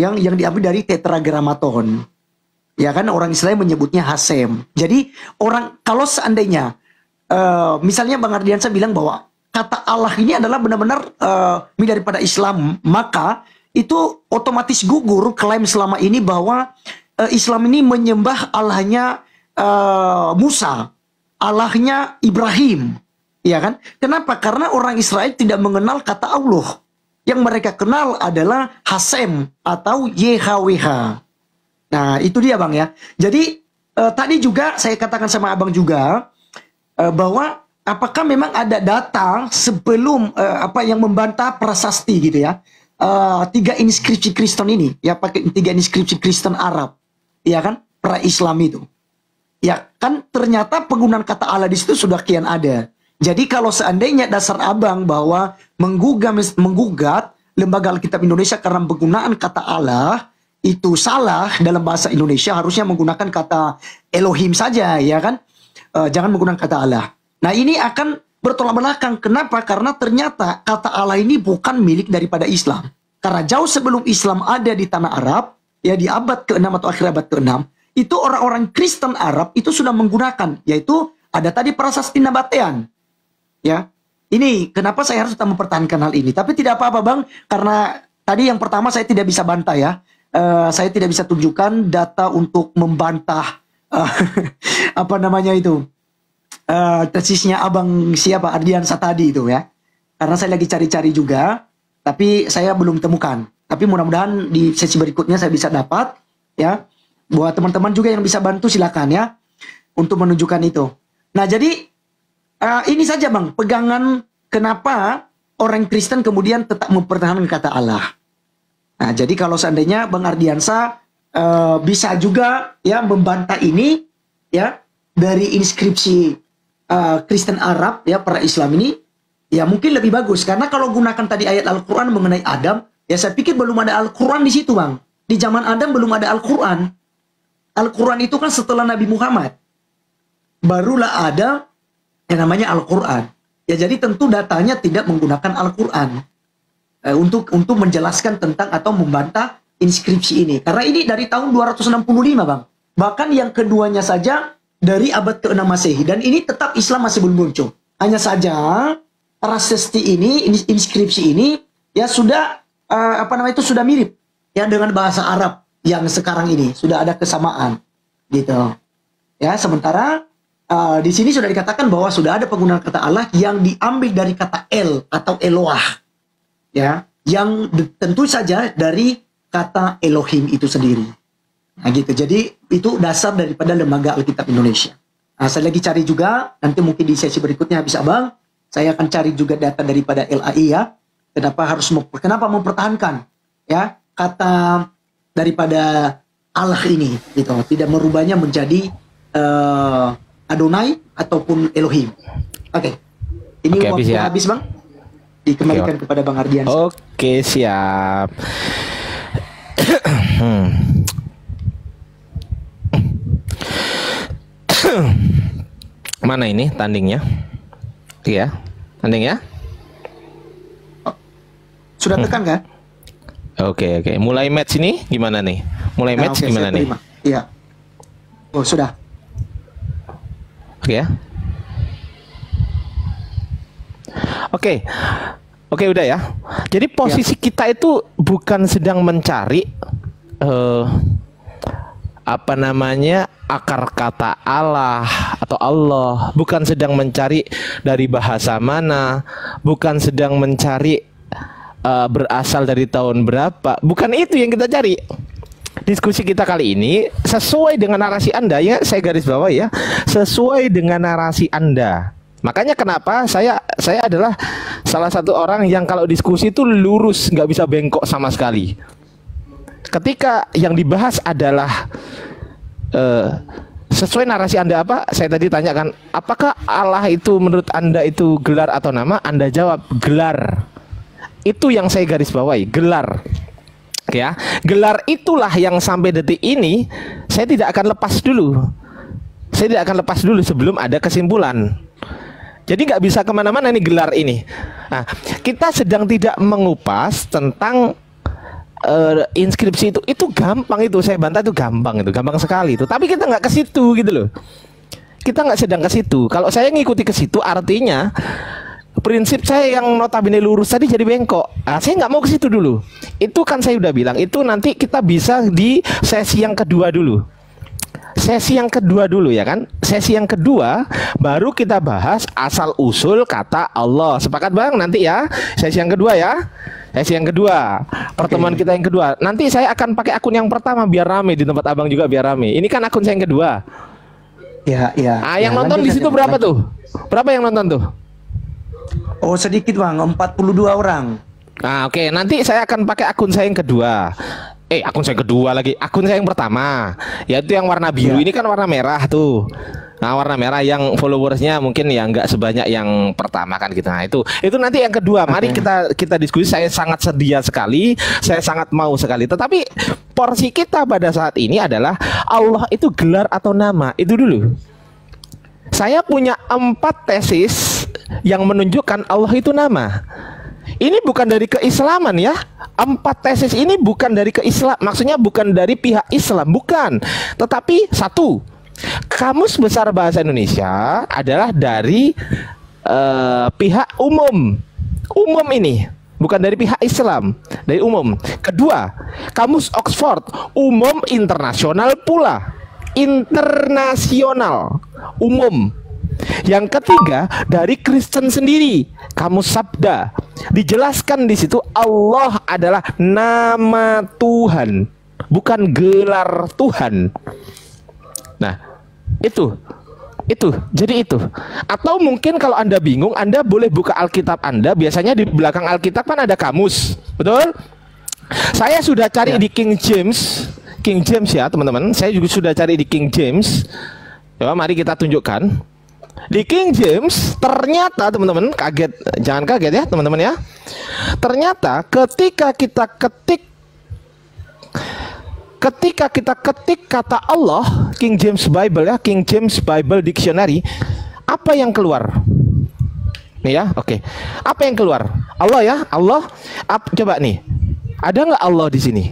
yang yang diambil dari tetragrammaton. Ya kan orang Israel menyebutnya Hasem. Jadi orang kalau seandainya uh, misalnya Bang Ardiansa bilang bahwa kata Allah ini adalah benar-benar uh, daripada Islam, maka itu otomatis gugur klaim selama ini bahwa uh, Islam ini menyembah Allahnya uh, Musa, Allahnya Ibrahim, ya kan? Kenapa? Karena orang Israel tidak mengenal kata Allah. Yang mereka kenal adalah Hasem atau YHWH. Nah, itu dia Bang ya. Jadi uh, tadi juga saya katakan sama Abang juga uh, bahwa apakah memang ada data sebelum eh, apa yang membantah prasasti gitu ya? Eh, tiga inskripsi Kristen ini, ya pakai tiga inskripsi Kristen Arab, ya kan? Pra Islam itu. Ya kan ternyata penggunaan kata Allah di situ sudah kian ada. Jadi kalau seandainya dasar abang bahwa menggugat, menggugat lembaga Alkitab Indonesia karena penggunaan kata Allah itu salah dalam bahasa Indonesia harusnya menggunakan kata Elohim saja ya kan Eh, jangan menggunakan kata Allah nah ini akan bertolak belakang. Kenapa? Karena ternyata kata Allah ini bukan milik daripada Islam. Karena jauh sebelum Islam ada di tanah Arab ya di abad ke-6 atau akhir abad ke-6 itu orang-orang Kristen Arab itu sudah menggunakan yaitu ada tadi prasasti nabatean. Ya ini kenapa saya harus tetap mempertahankan hal ini? Tapi tidak apa-apa bang karena tadi yang pertama saya tidak bisa bantah ya. Eh, saya tidak bisa tunjukkan data untuk membantah eh, [LAUGHS] apa namanya itu eh tesisnya abang siapa? Ardiansa tadi itu ya. Karena saya lagi cari-cari juga tapi saya belum temukan. Tapi mudah-mudahan di sesi berikutnya saya bisa dapat ya. Buat teman-teman juga yang bisa bantu silakan ya untuk menunjukkan itu. Nah jadi eh, ini saja bang pegangan kenapa orang Kristen kemudian tetap mempertahankan kata Allah. Nah jadi kalau seandainya bang Ardiansa eh, bisa juga ya membantah ini ya dari inskripsi eh, Kristen Arab ya para Islam ini ya mungkin lebih bagus. Karena kalau gunakan tadi ayat Al-Qur'an mengenai Adam ya saya pikir belum ada Al-Qur'an di situ Bang. Di zaman Adam belum ada Al-Qur'an. Al-Qur'an itu kan setelah Nabi Muhammad. Barulah ada yang namanya Al-Qur'an. Ya jadi tentu datanya tidak menggunakan Al-Qur'an. Eh, untuk untuk menjelaskan tentang atau membantah inskripsi ini. Karena ini dari tahun 265 Bang. Bahkan yang keduanya saja dari abad ke-6 Masehi. Dan ini tetap Islam masih belum muncul. Hanya saja prasasti ini ins- inskripsi ini ya sudah eh, apa namanya itu sudah mirip ya dengan bahasa Arab yang sekarang ini. Sudah ada kesamaan gitu. Ya sementara eh, di sini sudah dikatakan bahwa sudah ada penggunaan kata Allah yang diambil dari kata El atau Eloah ya. Yang tentu saja dari kata Elohim itu sendiri nah gitu. Jadi itu dasar daripada lembaga Alkitab Indonesia. Nah, saya lagi cari juga nanti mungkin di sesi berikutnya habis abang saya akan cari juga data daripada LAI ya. Kenapa harus kenapa mempertahankan ya kata daripada Allah ini gitu. Tidak merubahnya menjadi eh, Adonai ataupun Elohim. Oke. Ini Oke, habis waktu ya. habis bang. Dikembalikan kepada Bang Ardian. Oke siap. [CLEARS THROAT] Hmm. [COUGHS] Mana ini tandingnya? Iya, tanding ya. sudah tekan kan Oke oke. Mulai match ini gimana nih? Mulai Nah, match oke, gimana nih? Iya. Oh, sudah. Oke ya. Oke. Oke udah ya. Jadi posisi kita itu bukan sedang mencari eh apa namanya akar kata Allah atau Allah, bukan sedang mencari dari bahasa mana, bukan sedang mencari eh, berasal dari tahun berapa. Bukan itu yang kita cari. Diskusi kita kali ini sesuai dengan narasi Anda ya, saya garis bawah ya, sesuai dengan narasi Anda. Makanya kenapa saya saya adalah salah satu orang yang kalau diskusi itu lurus, nggak bisa bengkok sama sekali. Ketika yang dibahas adalah eh, sesuai narasi Anda apa? Saya tadi tanyakan, apakah Allah itu menurut Anda itu gelar atau nama? Anda jawab gelar. Itu yang saya garis bawahi, gelar. Ya, gelar itulah yang sampai detik ini saya tidak akan lepas dulu. Saya tidak akan lepas dulu sebelum ada kesimpulan. Jadi nggak bisa ke mana-mana nih gelar ini. Nah, kita sedang tidak mengupas tentang eh, inskripsi itu. Itu gampang itu saya bantah itu gampang itu, gampang sekali itu. Tapi kita nggak ke situ gitu loh. Kita nggak sedang ke situ. Kalau saya ngikuti ke situ artinya prinsip saya yang notabene lurus tadi jadi bengkok. Ah, saya nggak mau ke situ dulu. Itu kan saya udah bilang itu nanti kita bisa di sesi yang kedua dulu. Sesi yang kedua dulu ya kan. Sesi yang kedua baru kita bahas asal usul kata Allah. Sepakat bang nanti ya. Sesi yang kedua ya. Sesi yang kedua. Pertemuan kita yang kedua. Nanti saya akan pakai akun yang pertama biar rame di tempat abang juga biar rame. Ini kan akun saya yang kedua. Ya, ya. Ah yang Ya, nonton di situ berapa lanjut. tuh? Berapa yang nonton tuh? Oh sedikit bang, 42 orang. Nah, oke, nanti saya akan pakai akun saya yang kedua. Eh, akun saya kedua lagi. Akun saya yang pertama, yaitu yang warna biru. Ya. Ini kan warna merah tuh. Nah, warna merah yang followersnya mungkin ya nggak sebanyak yang pertama kan gitu. Nah, itu itu nanti yang kedua. Mari kita kita diskusi. Saya sangat sedia sekali. Saya sangat mau sekali. Tetapi porsi kita pada saat ini adalah Allah itu gelar atau nama. Itu dulu. Saya punya empat tesis yang menunjukkan Allah itu nama. Ini bukan dari keislaman ya. Empat tesis ini bukan dari keislam, maksudnya bukan dari pihak Islam, bukan. Tetapi satu, kamus besar bahasa Indonesia adalah dari eh, pihak umum. Umum ini bukan dari pihak Islam, dari umum. Kedua, kamus Oxford, umum internasional pula. Internasional, umum. Yang ketiga dari Kristen sendiri, kamus sabda. Dijelaskan di situ Allah adalah nama Tuhan, bukan gelar Tuhan. Nah, itu itu jadi itu. Atau mungkin kalau anda bingung anda boleh buka Alkitab anda. Biasanya di belakang Alkitab kan ada kamus betul? Saya sudah cari di King James. King James ya teman-teman. Saya juga sudah cari di King James. Coba mari kita tunjukkan di King James ternyata teman-teman kaget. Jangan kaget ya teman-teman ya. Ternyata ketika kita ketik ketika kita ketik kata Allah King James Bible ya King James Bible Dictionary apa yang keluar? Nih ya oke. Apa yang keluar? Allah ya Allah. Ap, coba nih. Ada nggak Allah di sini?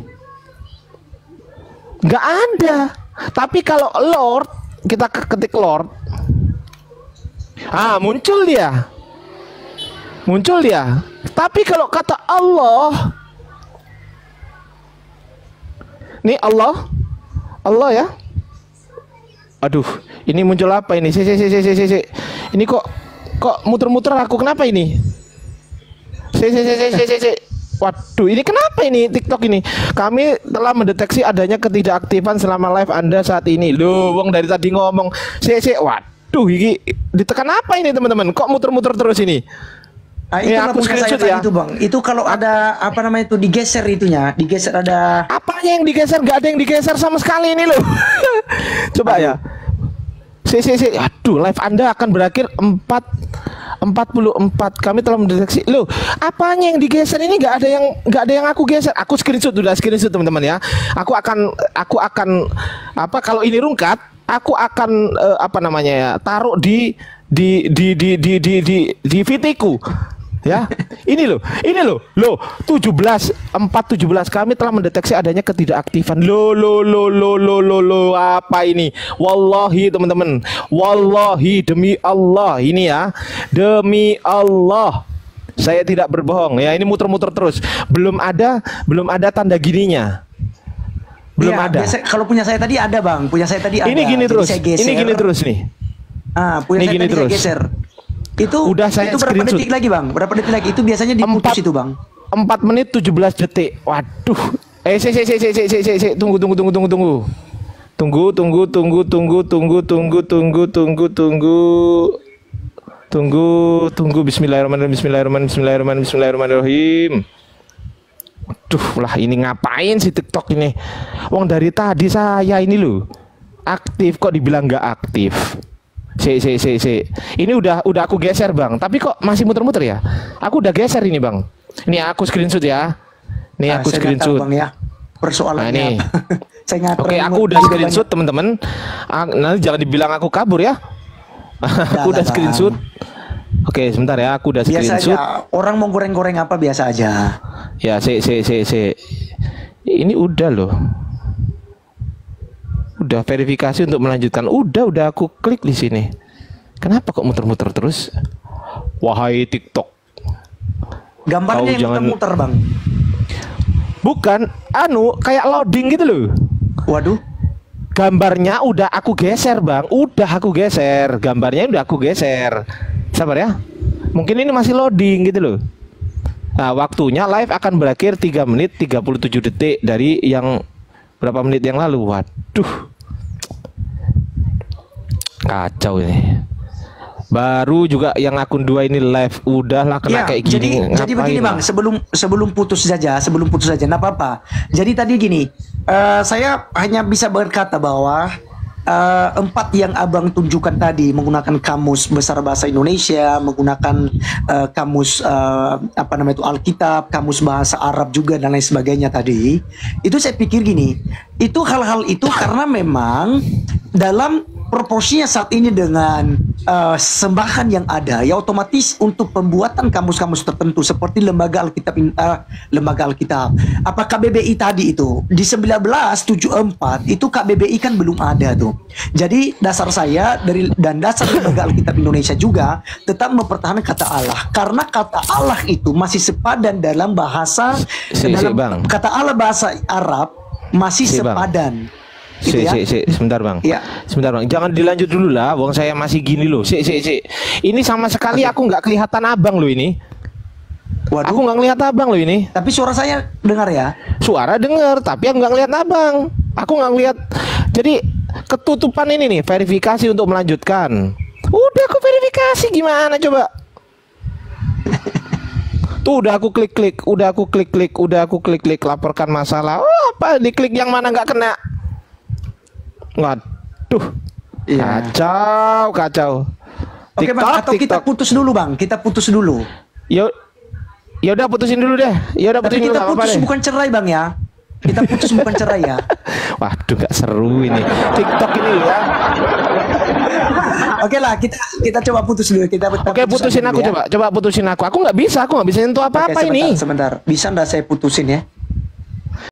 Nggak ada. Tapi kalau Lord kita ketik Lord ah muncul dia muncul dia tapi kalau kata Allah Nih Allah, Allah ya. Aduh, ini muncul apa ini? Si, si, si, si, si, si. Ini kok kok muter-muter aku kenapa ini? Si, si, si, si, si, si. Waduh, ini kenapa ini TikTok ini? Kami telah mendeteksi adanya ketidakaktifan selama live Anda saat ini. Loh, wong dari tadi ngomong, si, si. Waduh, ini ditekan apa ini teman-teman? Kok muter-muter terus ini? Ah, Ini itu aku punya saya screenshot ya. itu bang. Itu kalau ada apa namanya itu digeser itunya, digeser ada. Apanya yang digeser? Gak ada yang digeser sama sekali ini loh. [LAUGHS] Coba ya. Si, si, si. Aduh, live Anda akan berakhir 4 44. Kami telah mendeteksi. Loh, apanya yang digeser ini nggak ada yang nggak ada yang aku geser. Aku screenshot udah screenshot teman-teman ya. Aku akan aku akan apa kalau ini rungkat, aku akan eh, apa namanya ya, taruh di di di di di di di, di VT-ku. Ya, [LAUGHS] ini loh, ini loh, loh, 17 4 17 kami telah mendeteksi adanya ketidakaktifan. Lo lo lo lo lo lo lo apa ini? Wallahi teman-teman, wallahi demi Allah ini ya, demi Allah. Saya tidak berbohong ya, ini muter-muter terus. Belum ada, belum ada tanda gininya. Belum Iya, ada. biasa- kalau punya saya tadi ada bang, punya saya tadi ada. Ini gini Jadi terus. geser. Ini gini terus nih. Ah, punya Ini saya gini tadi terus. saya geser. Itu Udah saya itu berapa screenshot. detik lagi bang? Berapa detik lagi? Itu biasanya diputus itu bang. 4 menit 17 detik. Waduh. Eh, si, si, si, si, si, si, si, si. tunggu, tunggu, tunggu, tunggu, tunggu. Tunggu, tunggu, tunggu, tunggu, tunggu, tunggu, tunggu, tunggu, tunggu. Tunggu, tunggu. Bismillahirrahmanirrahim. Bismillahirrahmanirrahim. Bismillahirrahmanirrahim. Bismillahirrahmanirrahim. Duh, lah ini ngapain sih TikTok ini? Wong dari tadi saya ini loh aktif kok dibilang nggak aktif. Si, si, si, si. Ini udah udah aku geser bang, tapi kok masih muter-muter ya? Aku udah geser ini bang. Ini aku screenshot ya. Ini Ah, aku tahu, screenshot. bang ya. Persoalannya Nah, [LAUGHS] saya Oke, aku udah screenshot teman-teman. Ah, Nanti jangan dibilang aku kabur ya. [LAUGHS] aku udah Bang. Screenshot. Oke, sebentar ya, aku udah banyak. Biasa screenshot. aja. Orang mau goreng-goreng apa biasa aja. Ya, si, si, si, si. Ini udah loh. Udah verifikasi untuk melanjutkan. Udah, udah aku klik di sini. Kenapa kok muter-muter terus? Wahai TikTok. Gambarnya Kau yang jangan- muter-muter bang. Bukan, anu kayak loading gitu loh. Waduh. Gambarnya udah aku geser, Bang. Udah aku geser. Gambarnya udah aku geser. Sabar ya. Mungkin ini masih loading gitu loh. Nah, waktunya live akan berakhir 3 menit 37 detik dari yang berapa menit yang lalu. Waduh. Kacau ini. Baru juga yang akun dua ini live udahlah kena Ya, kayak gini. jadi jadi begini bang, lah? sebelum sebelum putus saja, sebelum putus saja, nggak apa-apa. Jadi tadi gini, eh, saya hanya bisa berkata bahwa eh, empat yang abang tunjukkan tadi menggunakan kamus besar bahasa Indonesia, menggunakan eh, kamus eh, apa namanya itu Alkitab, kamus bahasa Arab juga dan lain sebagainya tadi, itu saya pikir gini, itu hal-hal itu karena memang dalam proporsinya saat ini dengan eh, sembahan yang ada ya otomatis untuk pembuatan kamus-kamus tertentu seperti lembaga Alkitab eh, lembaga Alkitab. Apa KBBI tadi itu? Di 1974 itu KBBI kan belum ada tuh. Jadi dasar saya dari dan dasar lembaga Alkitab Indonesia juga tetap mempertahankan kata Allah. Karena kata Allah itu masih sepadan dalam bahasa Si- si, dalam Bang. kata Allah bahasa Arab masih Si, Bang. Sepadan Si, gitu ya. si, si, sebentar bang. Iya. Sebentar bang. Jangan dilanjut dulu lah. Wong saya masih gini loh. Si, si, si. Ini sama sekali aku nggak kelihatan abang loh ini. Waduh. Aku nggak ngelihat abang loh ini. Tapi suara saya dengar ya. Suara denger, tapi aku nggak ngelihat abang. Aku nggak ngelihat. Jadi ketutupan ini nih verifikasi untuk melanjutkan. Udah aku verifikasi gimana coba? [LAUGHS] Tuh udah aku klik-klik, udah aku klik-klik, udah aku klik-klik laporkan masalah. Oh, apa diklik yang mana nggak kena? Waduh. Iya. Kacau, kacau. Oke bang, atau kita putus dulu bang, kita putus dulu. Yo, ya udah putusin dulu deh. Ya udah putusin dulu kita apa-apa putus bukan cerai bang ya. Kita putus bukan cerai ya. [LAUGHS] Waduh, gak seru ini. TikTok ini ya. Oke lah, kita kita coba putus dulu. Kita Oke, putusin aku coba. Coba putusin aku. Aku nggak bisa, aku nggak bisa nyentuh apa-apa sebentar, ini. Sebentar, bisa nggak saya putusin ya?